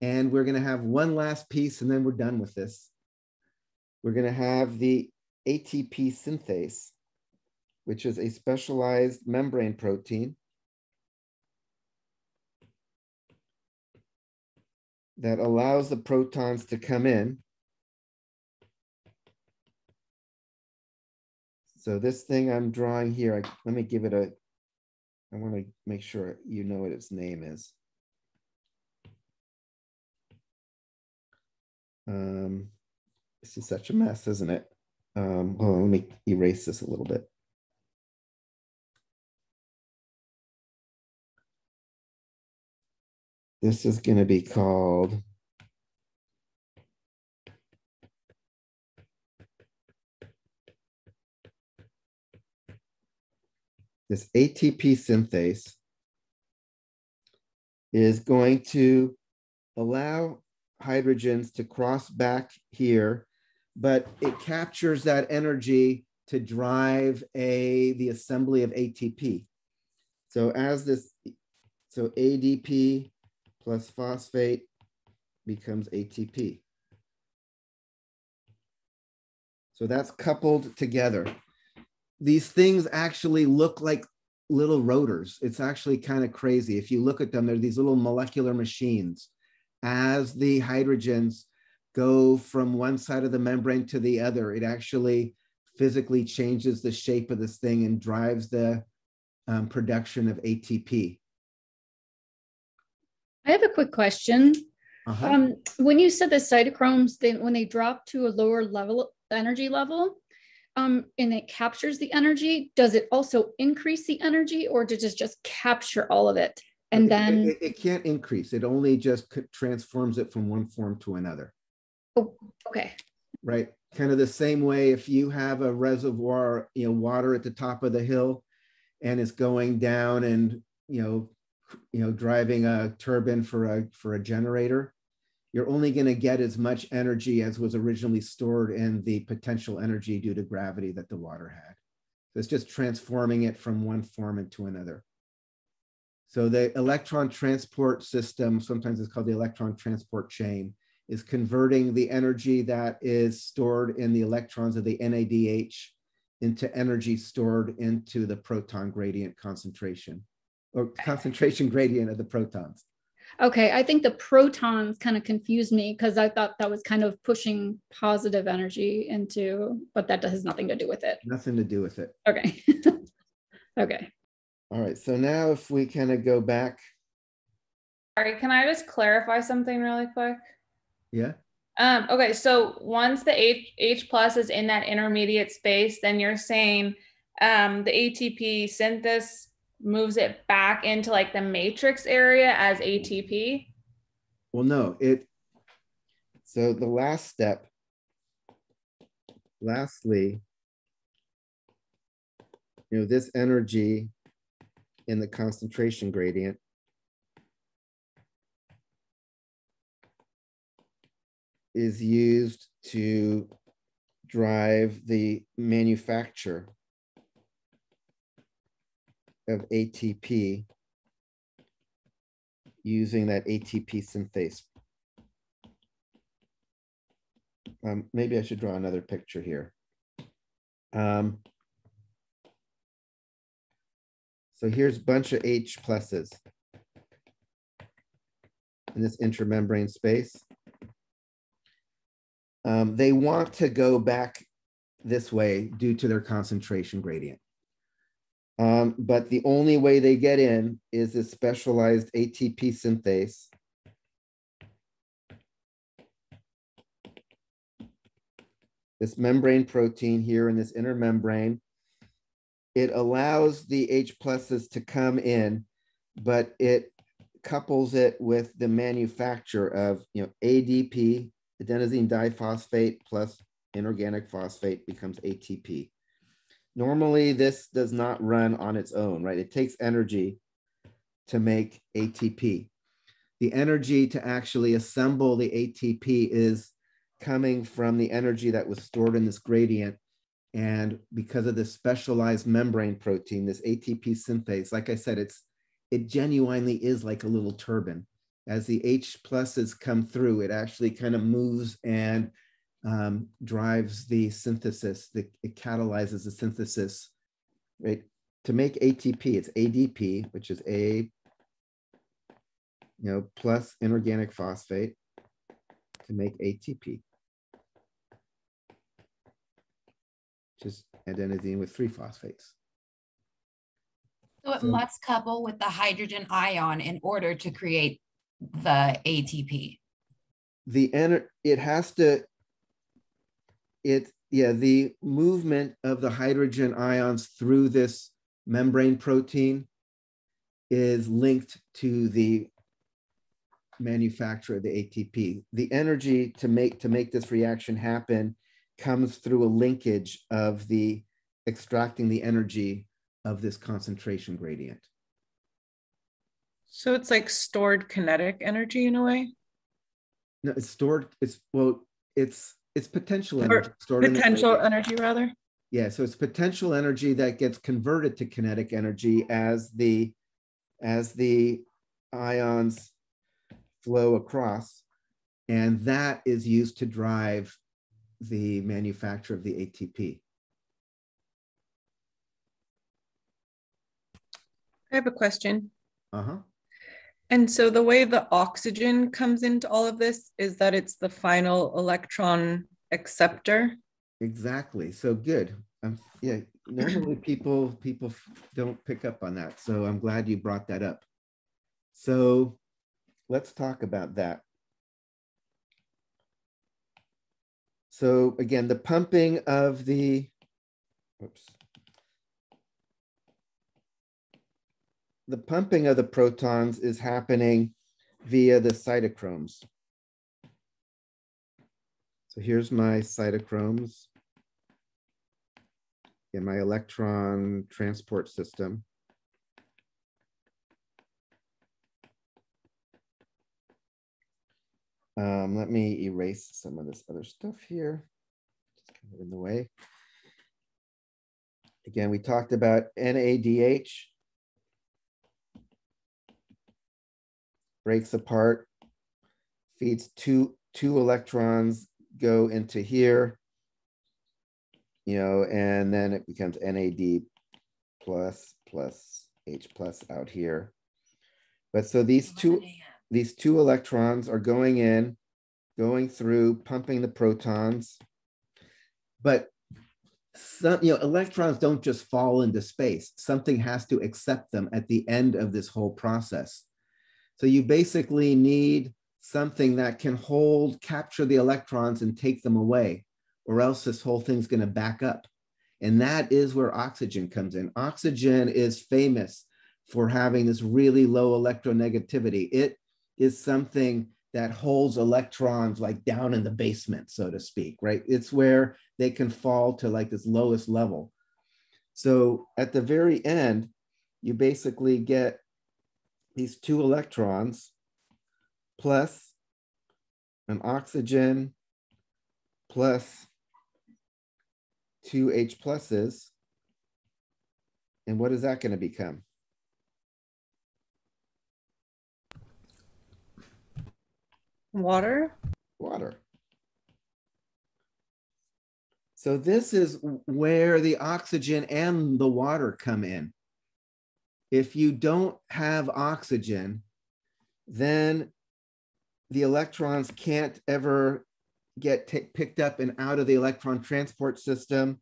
And we're going to have one last piece and then we're done with this. We're going to have the ATP synthase, which is a specialized membrane protein that allows the protons to come in. So this thing I'm drawing here, I, let me give it a, I want to make sure you know what its name is. Um, this is such a mess, isn't it? Um, well, let me erase this a little bit. This is going to be called this ATP synthase is going to allow hydrogens to cross back here, but it captures that energy to drive a the assembly of ATP. So as this, so ADP plus phosphate becomes ATP. So that's coupled together. These things actually look like little rotors. It's actually kind of crazy. If you look at them, they're these little molecular machines. As the hydrogens go from one side of the membrane to the other, it actually physically changes the shape of this thing and drives the um, production of ATP. I have a quick question. Uh-huh. Um, when you said the cytochromes, they when they drop to a lower level energy level, um, and it captures the energy, does it also increase the energy, or does it just capture all of it? And it, then it, it, can't increase. It only just transforms it from one form to another. Oh, okay. Right. Kind of the same way if you have a reservoir, you know, water at the top of the hill and it's going down and, you know, you know, driving a turbine for a for a generator, you're only going to get as much energy as was originally stored in the potential energy due to gravity that the water had. So it's just transforming it from one form into another. So the electron transport system, sometimes it's called the electron transport chain, is converting the energy that is stored in the electrons of the NADH into energy stored into the proton gradient concentration or concentration gradient of the protons. Okay, I think the protons kind of confused me because I thought that was kind of pushing positive energy into, but that has nothing to do with it. Nothing to do with it. Okay. okay. All right, so now if we kind of go back, Sorry, can I just clarify something really quick? yeah, Um, okay, so once the H, H plus is in that intermediate space, then you're saying um, the ATP synthase moves it back into like the matrix area as ATP. well, no, it, so the last step, lastly, you know, this energy in the concentration gradient is used to drive the manufacture of ATP using that ATP synthase. Um, maybe I should draw another picture here. Um, so here's a bunch of H pluses in this intramembrane space. Um, they want to go back this way due to their concentration gradient. Um, but the only way they get in is this specialized ATP synthase. This membrane protein here in this inner membrane, it allows the H pluses to come in, but it couples it with the manufacture of you know ADP, adenosine diphosphate plus inorganic phosphate becomes ATP. Normally, this does not run on its own, right? It takes energy to make ATP. The energy to actually assemble the ATP is coming from the energy that was stored in this gradient. And because of this specialized membrane protein, this ATP synthase, like I said, it's it genuinely is like a little turbine. As the H pluses come through, it actually kind of moves and um, drives the synthesis, the, it catalyzes the synthesis, right? To make ATP, it's ADP, which is A, you know, plus inorganic phosphate to make ATP, Just is adenosine with three phosphates. So it So- must couple with the hydrogen ion in order to create the ATP. the ener- it has to it yeah the movement of the hydrogen ions through this membrane protein is linked to the manufacture of the ATP. The energy to make to make this reaction happen comes through a linkage of the extracting the energy of this concentration gradient. So it's like stored kinetic energy in a way, No, it's stored. It's well, it's it's potential energy stored in potential gradient. energy rather. Yeah, so it's potential energy that gets converted to kinetic energy as the as the ions flow across, and that is used to drive the manufacture of the ATP. I have a question. Uh-huh. And so the way the oxygen comes into all of this is that it's the final electron acceptor. Exactly. So good. Um, yeah, normally people people don't pick up on that. So I'm glad you brought that up. So let's talk about that. So again, the pumping of the oops. The pumping of the protons is happening via the cytochromes. So here's my cytochromes in my electron transport system. Um, let me erase some of this other stuff here. Just kind of in the way. Again, we talked about NADH. Breaks apart, feeds two, two electrons, go into here, you know, and then it becomes NAD plus plus H plus out here. But so these two, these two electrons are going in, going through, pumping the protons. But some, you know, electrons don't just fall into space. Something has to accept them at the end of this whole process. So you basically need something that can hold, capture the electrons and take them away, or else this whole thing's going to back up. And that is where oxygen comes in. Oxygen is famous for having this really low electronegativity. It is something that holds electrons like down in the basement, so to speak, right? It's where they can fall to like this lowest level. So at the very end, you basically get these two electrons plus an oxygen plus two H pluses. And what is that going to become? Water? Water. So this is where the oxygen and the water come in. If you don't have oxygen, then the electrons can't ever get picked up and out of the electron transport system.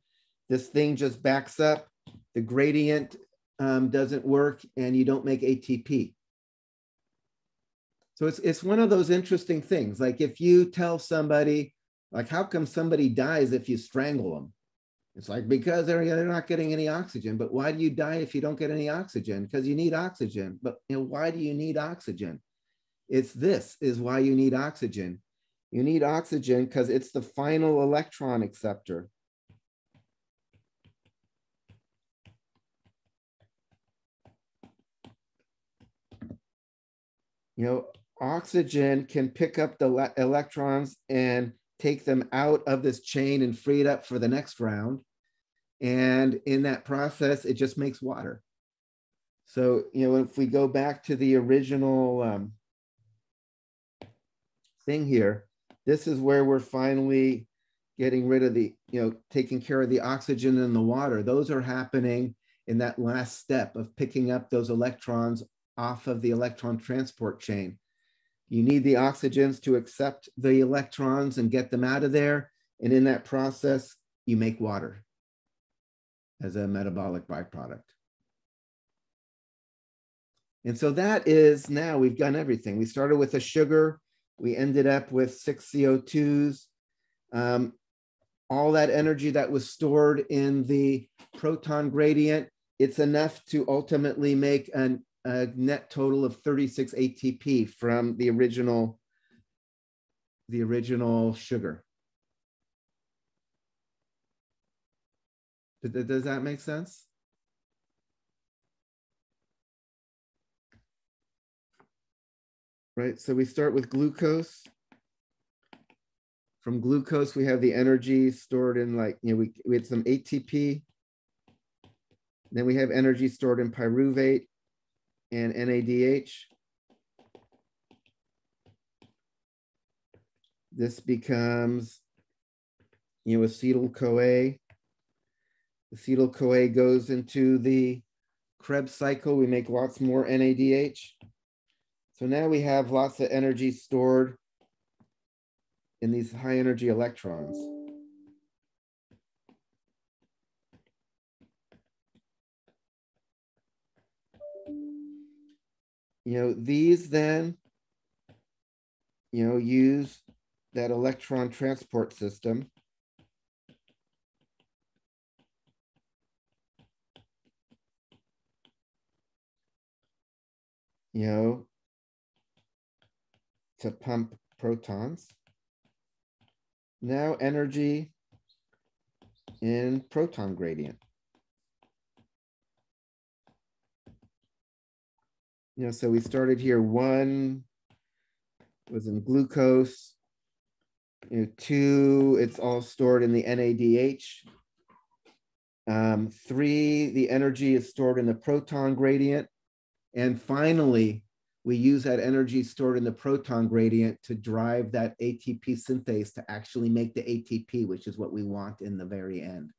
This thing just backs up. The gradient um, doesn't work and you don't make ATP. So it's, it's one of those interesting things. Like if you tell somebody, like, how come somebody dies if you strangle them? It's like, because they're, they're not getting any oxygen. But why do you die if you don't get any oxygen? Because you need oxygen. But you know, why do you need oxygen? It's this is why you need oxygen. You need oxygen because it's the final electron acceptor. You know, oxygen can pick up the electrons and take them out of this chain and free it up for the next round. And in that process, it just makes water. So, you know, if we go back to the original um, thing here, this is where we're finally getting rid of the, you know, taking care of the oxygen and the water. Those are happening in that last step of picking up those electrons off of the electron transport chain. You need the oxygens to accept the electrons and get them out of there. And in that process, you make water as a metabolic byproduct. And so that is now we've done everything. We started with a sugar, we ended up with six CO2s. Um, all that energy that was stored in the proton gradient, it's enough to ultimately make an a net total of 36 ATP from the original, the original sugar. Does that make sense? Right, so we start with glucose. From glucose, we have the energy stored in like, you know, we, we had some ATP. Then we have energy stored in pyruvate and NADH. This becomes, you know, acetyl CoA. Acetyl CoA goes into the Krebs cycle. We make lots more NADH. So now we have lots of energy stored in these high energy electrons. You know, these then, you know, use that electron transport system. You know, to pump protons. Now energy in proton gradient. You know, so we started here one, was in glucose. You know, two, it's all stored in the NADH. Um, three, the energy is stored in the proton gradient. And finally, we use that energy stored in the proton gradient to drive that ATP synthase to actually make the ATP, which is what we want in the very end.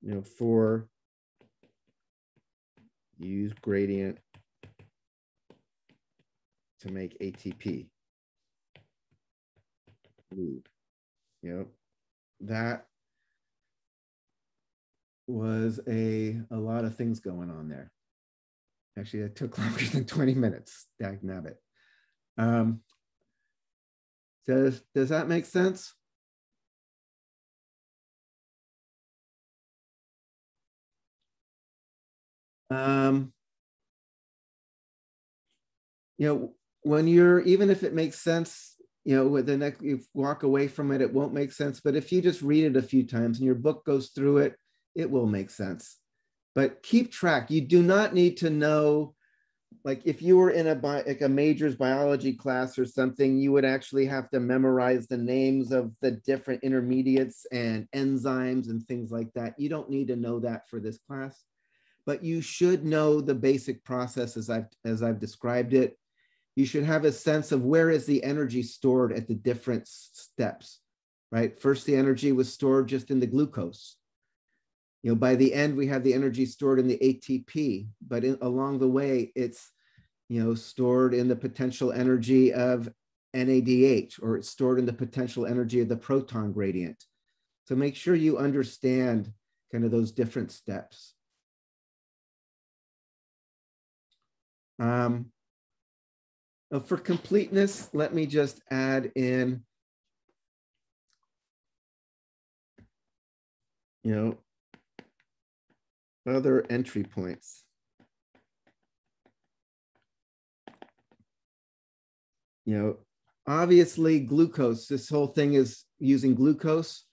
You know, for use gradient to make ATP. Ooh. Yep. That was a, a lot of things going on there. Actually, it took longer than 20 minutes, dag nabbit. Um, does, does that make sense? Um, you know, when you're, even if it makes sense, you know, with the next, you walk away from it, it won't make sense. But if you just read it a few times and your book goes through it, it will make sense. But keep track. You do not need to know, like if you were in a, like a majors biology class or something, you would actually have to memorize the names of the different intermediates and enzymes and things like that. You don't need to know that for this class, but you should know the basic process as I've, as I've described it you should have a sense of where is the energy stored at the different steps, right? First, the energy was stored just in the glucose. You know, by the end, we have the energy stored in the ATP, but in, along the way, it's, you know, stored in the potential energy of NADH, or it's stored in the potential energy of the proton gradient. So make sure you understand kind of those different steps. Um, Uh, for completeness, let me just add in, you know, other entry points. You know, obviously glucose, this whole thing is using glucose,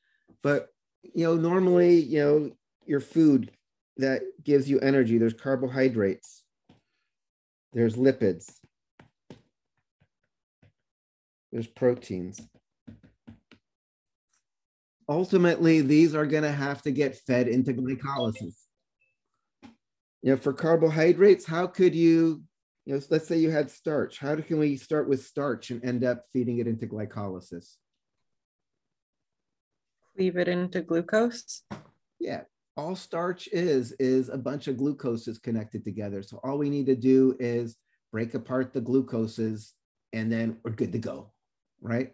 but, you know, normally, you know, your food that gives you energy, there's carbohydrates, there's lipids, there's proteins. Ultimately, these are going to have to get fed into glycolysis. You know, for carbohydrates, how could you, you know, let's say you had starch. How can we start with starch and end up feeding it into glycolysis? Cleave it into glucose? Yeah, all starch is, is a bunch of glucoses connected together. So all we need to do is break apart the glucoses and then we're good to go right?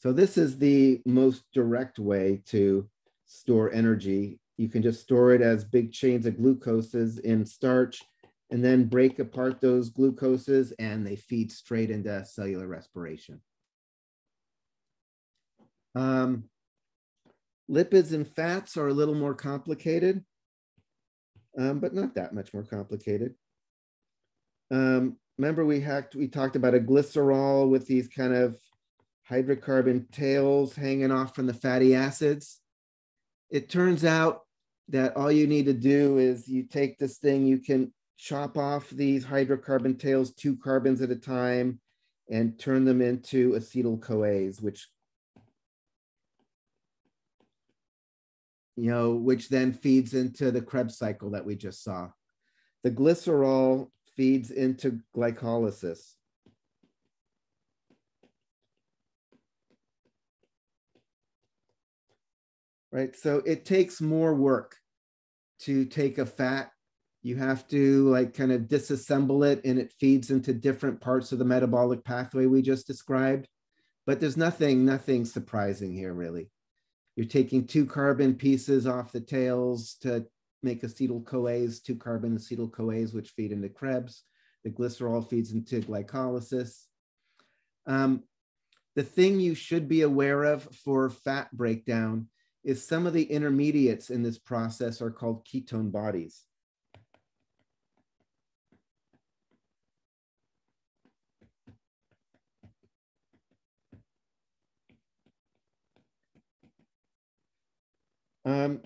So this is the most direct way to store energy. You can just store it as big chains of glucoses in starch and then break apart those glucoses and they feed straight into cellular respiration. Um, lipids and fats are a little more complicated, um, but not that much more complicated. Um, remember we hacked, we talked about a glycerol with these kind of hydrocarbon tails hanging off from the fatty acids. It turns out that all you need to do is you take this thing, you can chop off these hydrocarbon tails two carbons at a time and turn them into acetyl CoAs, which you know, which then feeds into the Krebs cycle that we just saw. The glycerol feeds into glycolysis. Right, so it takes more work to take a fat. You have to like kind of disassemble it and it feeds into different parts of the metabolic pathway we just described. But there's nothing, nothing surprising here really. You're taking two carbon pieces off the tails to make acetyl CoAs, two carbon acetyl CoAs, which feed into Krebs. The glycerol feeds into glycolysis. Um, the thing you should be aware of for fat breakdown is some of the intermediates in this process are called ketone bodies. Um,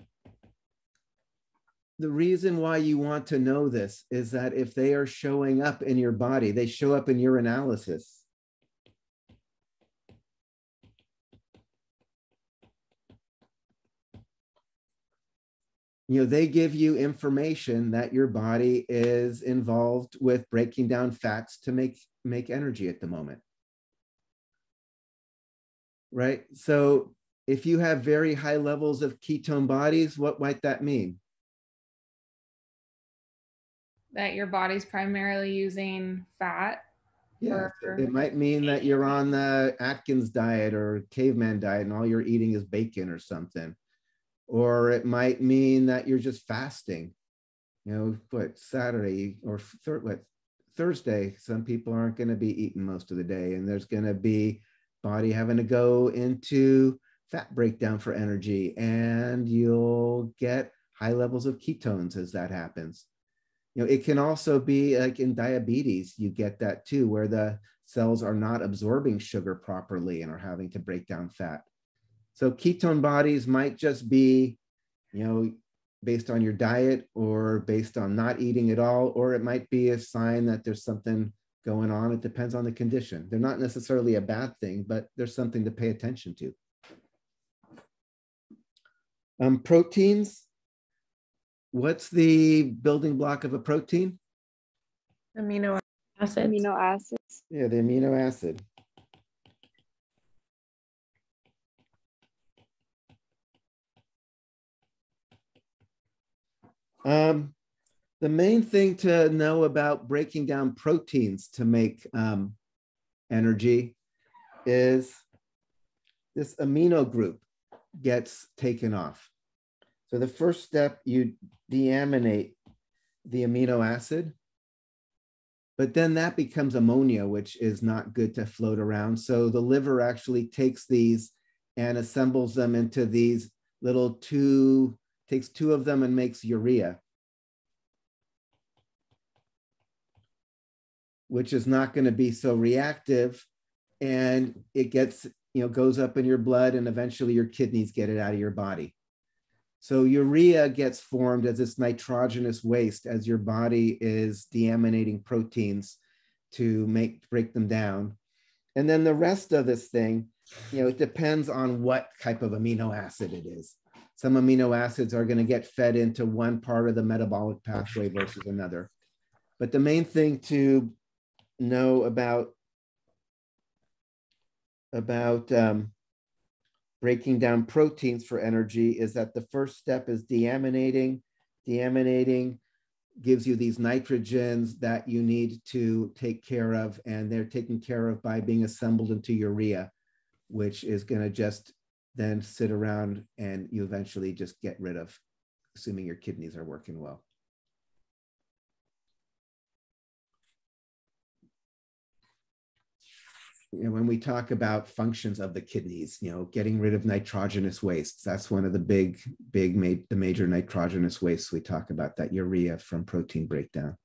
the reason why you want to know this is that if they are showing up in your body, they show up in your analysis. You know, they give you information that your body is involved with breaking down fats to make, make energy at the moment. Right? So if you have very high levels of ketone bodies, what might that mean? That your body's primarily using fat. Yeah, for- it might mean that you're on the Atkins diet or caveman diet and all you're eating is bacon or something. Or it might mean that you're just fasting. You know, what Saturday or thir- what Thursday, some people aren't going to be eating most of the day, and there's going to be body having to go into fat breakdown for energy, and you'll get high levels of ketones as that happens. You know, it can also be like in diabetes, you get that too, where the cells are not absorbing sugar properly and are having to break down fat. So ketone bodies might just be, you know, based on your diet or based on not eating at all, or it might be a sign that there's something going on. It depends on the condition. They're not necessarily a bad thing, but there's something to pay attention to. Um, proteins. What's the building block of a protein? Amino Acids. Amino acids. Yeah, the amino acid. Um, the main thing to know about breaking down proteins to make um, energy is this amino group gets taken off. So the first step, you deaminate the amino acid, but then that becomes ammonia, which is not good to float around. So the liver actually takes these and assembles them into these little two, takes two of them and makes urea, which is not going to be so reactive. And it gets, you know, goes up in your blood and eventually your kidneys get it out of your body. So urea gets formed as this nitrogenous waste as your body is deaminating proteins to make break them down. And then the rest of this thing, you know, it depends on what type of amino acid it is. Some amino acids are going to get fed into one part of the metabolic pathway versus another. But the main thing to know about about um, breaking down proteins for energy is that the first step is deaminating. Deaminating gives you these nitrogens that you need to take care of, and they're taken care of by being assembled into urea, which is going to just then sit around and you eventually just get rid of, assuming your kidneys are working well. You know, when we talk about functions of the kidneys, you know, getting rid of nitrogenous wastes, that's one of the big, big, ma- the major nitrogenous wastes we talk about, that urea from protein breakdown.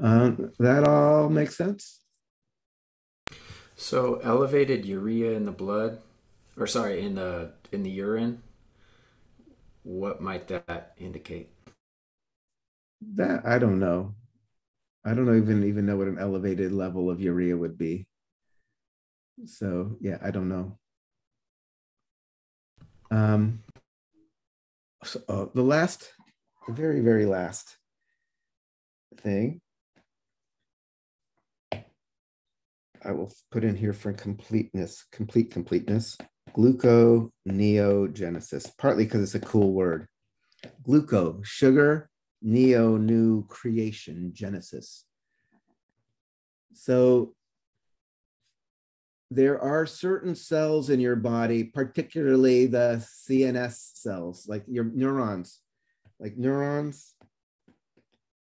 Um, that all makes sense? So elevated urea in the blood, or sorry, in the in the urine. What might that indicate? That I don't know. I don't even even know what an elevated level of urea would be. So yeah, I don't know. Um, so, uh, the last, the very very last thing I will put in here for completeness, complete completeness, gluconeogenesis, partly because it's a cool word. Gluco, sugar, neo, new creation, genesis. So there are certain cells in your body, particularly the CNS cells, like your neurons, like neurons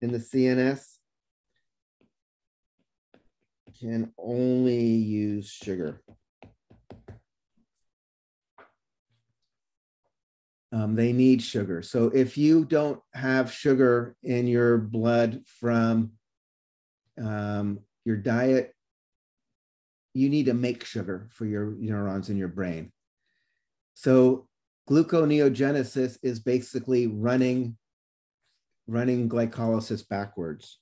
in the CNS can only use sugar. Um, they need sugar. So if you don't have sugar in your blood from um, your diet, you need to make sugar for your neurons in your brain. So gluconeogenesis is basically running running glycolysis backwards.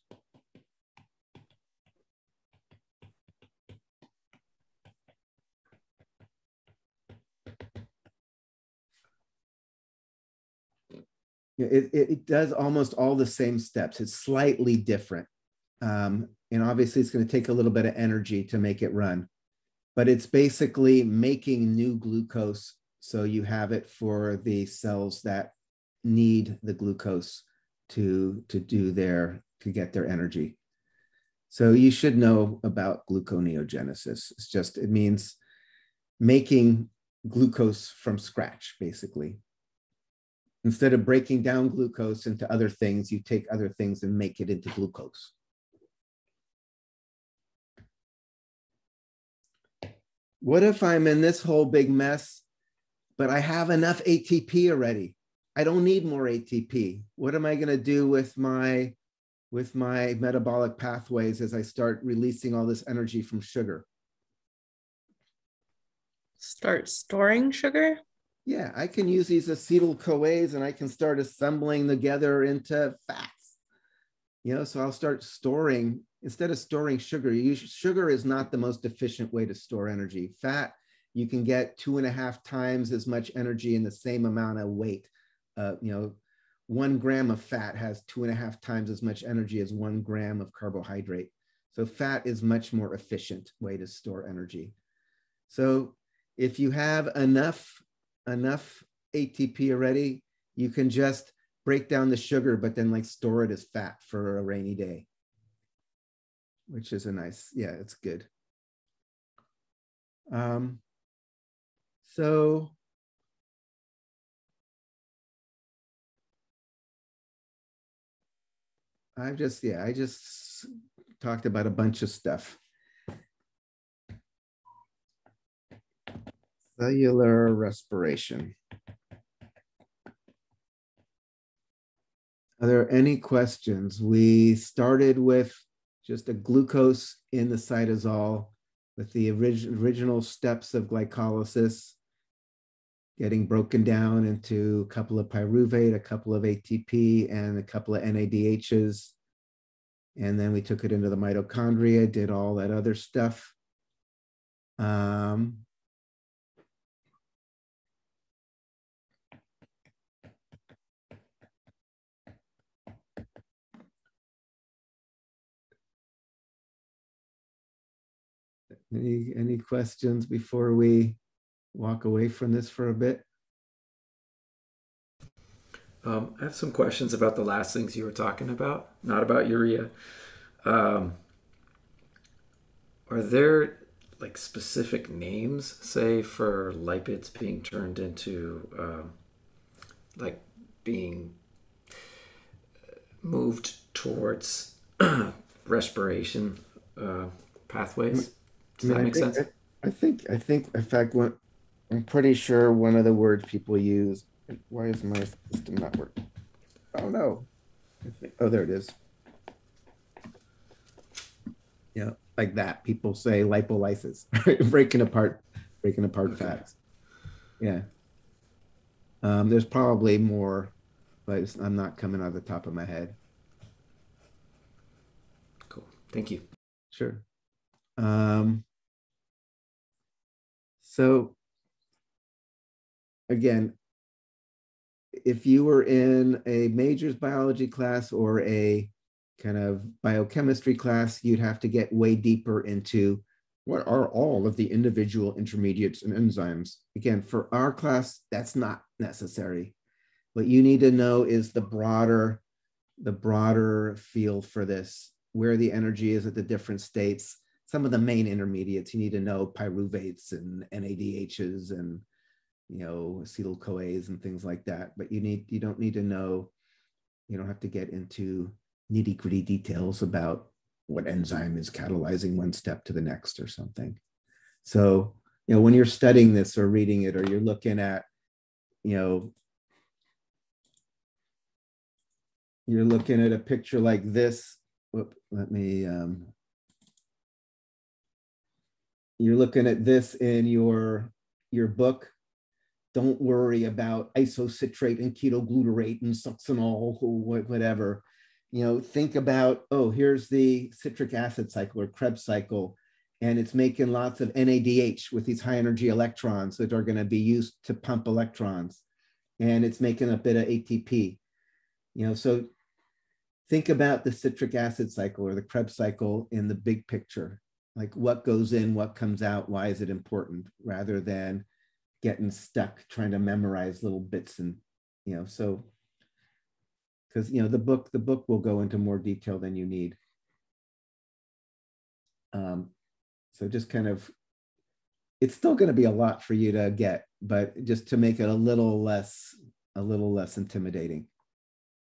It, it, it does almost all the same steps. It's slightly different. Um, and obviously, it's going to take a little bit of energy to make it run. But it's basically making new glucose so you have it for the cells that need the glucose to, to do their, to get their energy. So you should know about gluconeogenesis. It's just, it means making glucose from scratch, basically. Instead of breaking down glucose into other things, you take other things and make it into glucose. What if I'm in this whole big mess, but I have enough ATP already? I don't need more ATP. What am I going to do with my with my metabolic pathways as I start releasing all this energy from sugar? Start storing sugar? Yeah, I can use these acetyl CoAs and I can start assembling together into fats. You know, so I'll start storing instead of storing sugar. You, sugar is not the most efficient way to store energy. Fat, you can get two and a half times as much energy in the same amount of weight. Uh, you know, one gram of fat has two and a half times as much energy as one gram of carbohydrate. So fat is much more efficient way to store energy. So if you have enough enough ATP already, you can just break down the sugar, but then like store it as fat for a rainy day, which is a nice, yeah, it's good. Um, so I've just, yeah, I just talked about a bunch of stuff. Cellular respiration. Are there any questions? We started with just a glucose in the cytosol with the orig original steps of glycolysis getting broken down into a couple of pyruvate, a couple of ATP, and a couple of NADHs. And then we took it into the mitochondria, did all that other stuff. Um, Any, any questions before we walk away from this for a bit? Um, I have some questions about the last things you were talking about, not about urea. Um, are there like specific names, say, for lipids being turned into um, like being moved towards respiration uh, pathways? Does I that make I think, sense? I, I think, I think, in fact, what I'm pretty sure one of the words people use. Why is my system not working? Oh no! Think, oh, there it is. Yeah, like that. People say lipolysis, breaking apart, breaking apart Okay. fats. Yeah. Um, there's probably more, but it's, I'm not coming out of the top of my head. Cool. Thank you. Sure. Um, so again, if you were in a majors biology class or a kind of biochemistry class, you'd have to get way deeper into what are all of the individual intermediates and enzymes. Again, for our class, that's not necessary. What you need to know is the broader, the broader field for this, where the energy is at the different states, some of the main intermediates. You need to know pyruvates and NADHs and you know acetyl CoAs and things like that. But you need you don't need to know. You don't have to get into nitty gritty details about what enzyme is catalyzing one step to the next or something. So you know when you're studying this or reading it or you're looking at you know you're looking at a picture like this. Whoop, let me um, you're looking at this in your your book. Don't worry about isocitrate and ketoglutarate and succinol or whatever. You know think about oh here's the citric acid cycle or krebs cycle and it's making lots of nadh with these high energy electrons that are going to be used to pump electrons and it's making a bit of atp You know, so think about the citric acid cycle or the Krebs cycle in the big picture. Like what goes in, what comes out, why is it important, rather than getting stuck trying to memorize little bits and you know, so because you know the book the book will go into more detail than you need. Um, so just kind of, it's still going to be a lot for you to get, but just to make it a little less a little less intimidating.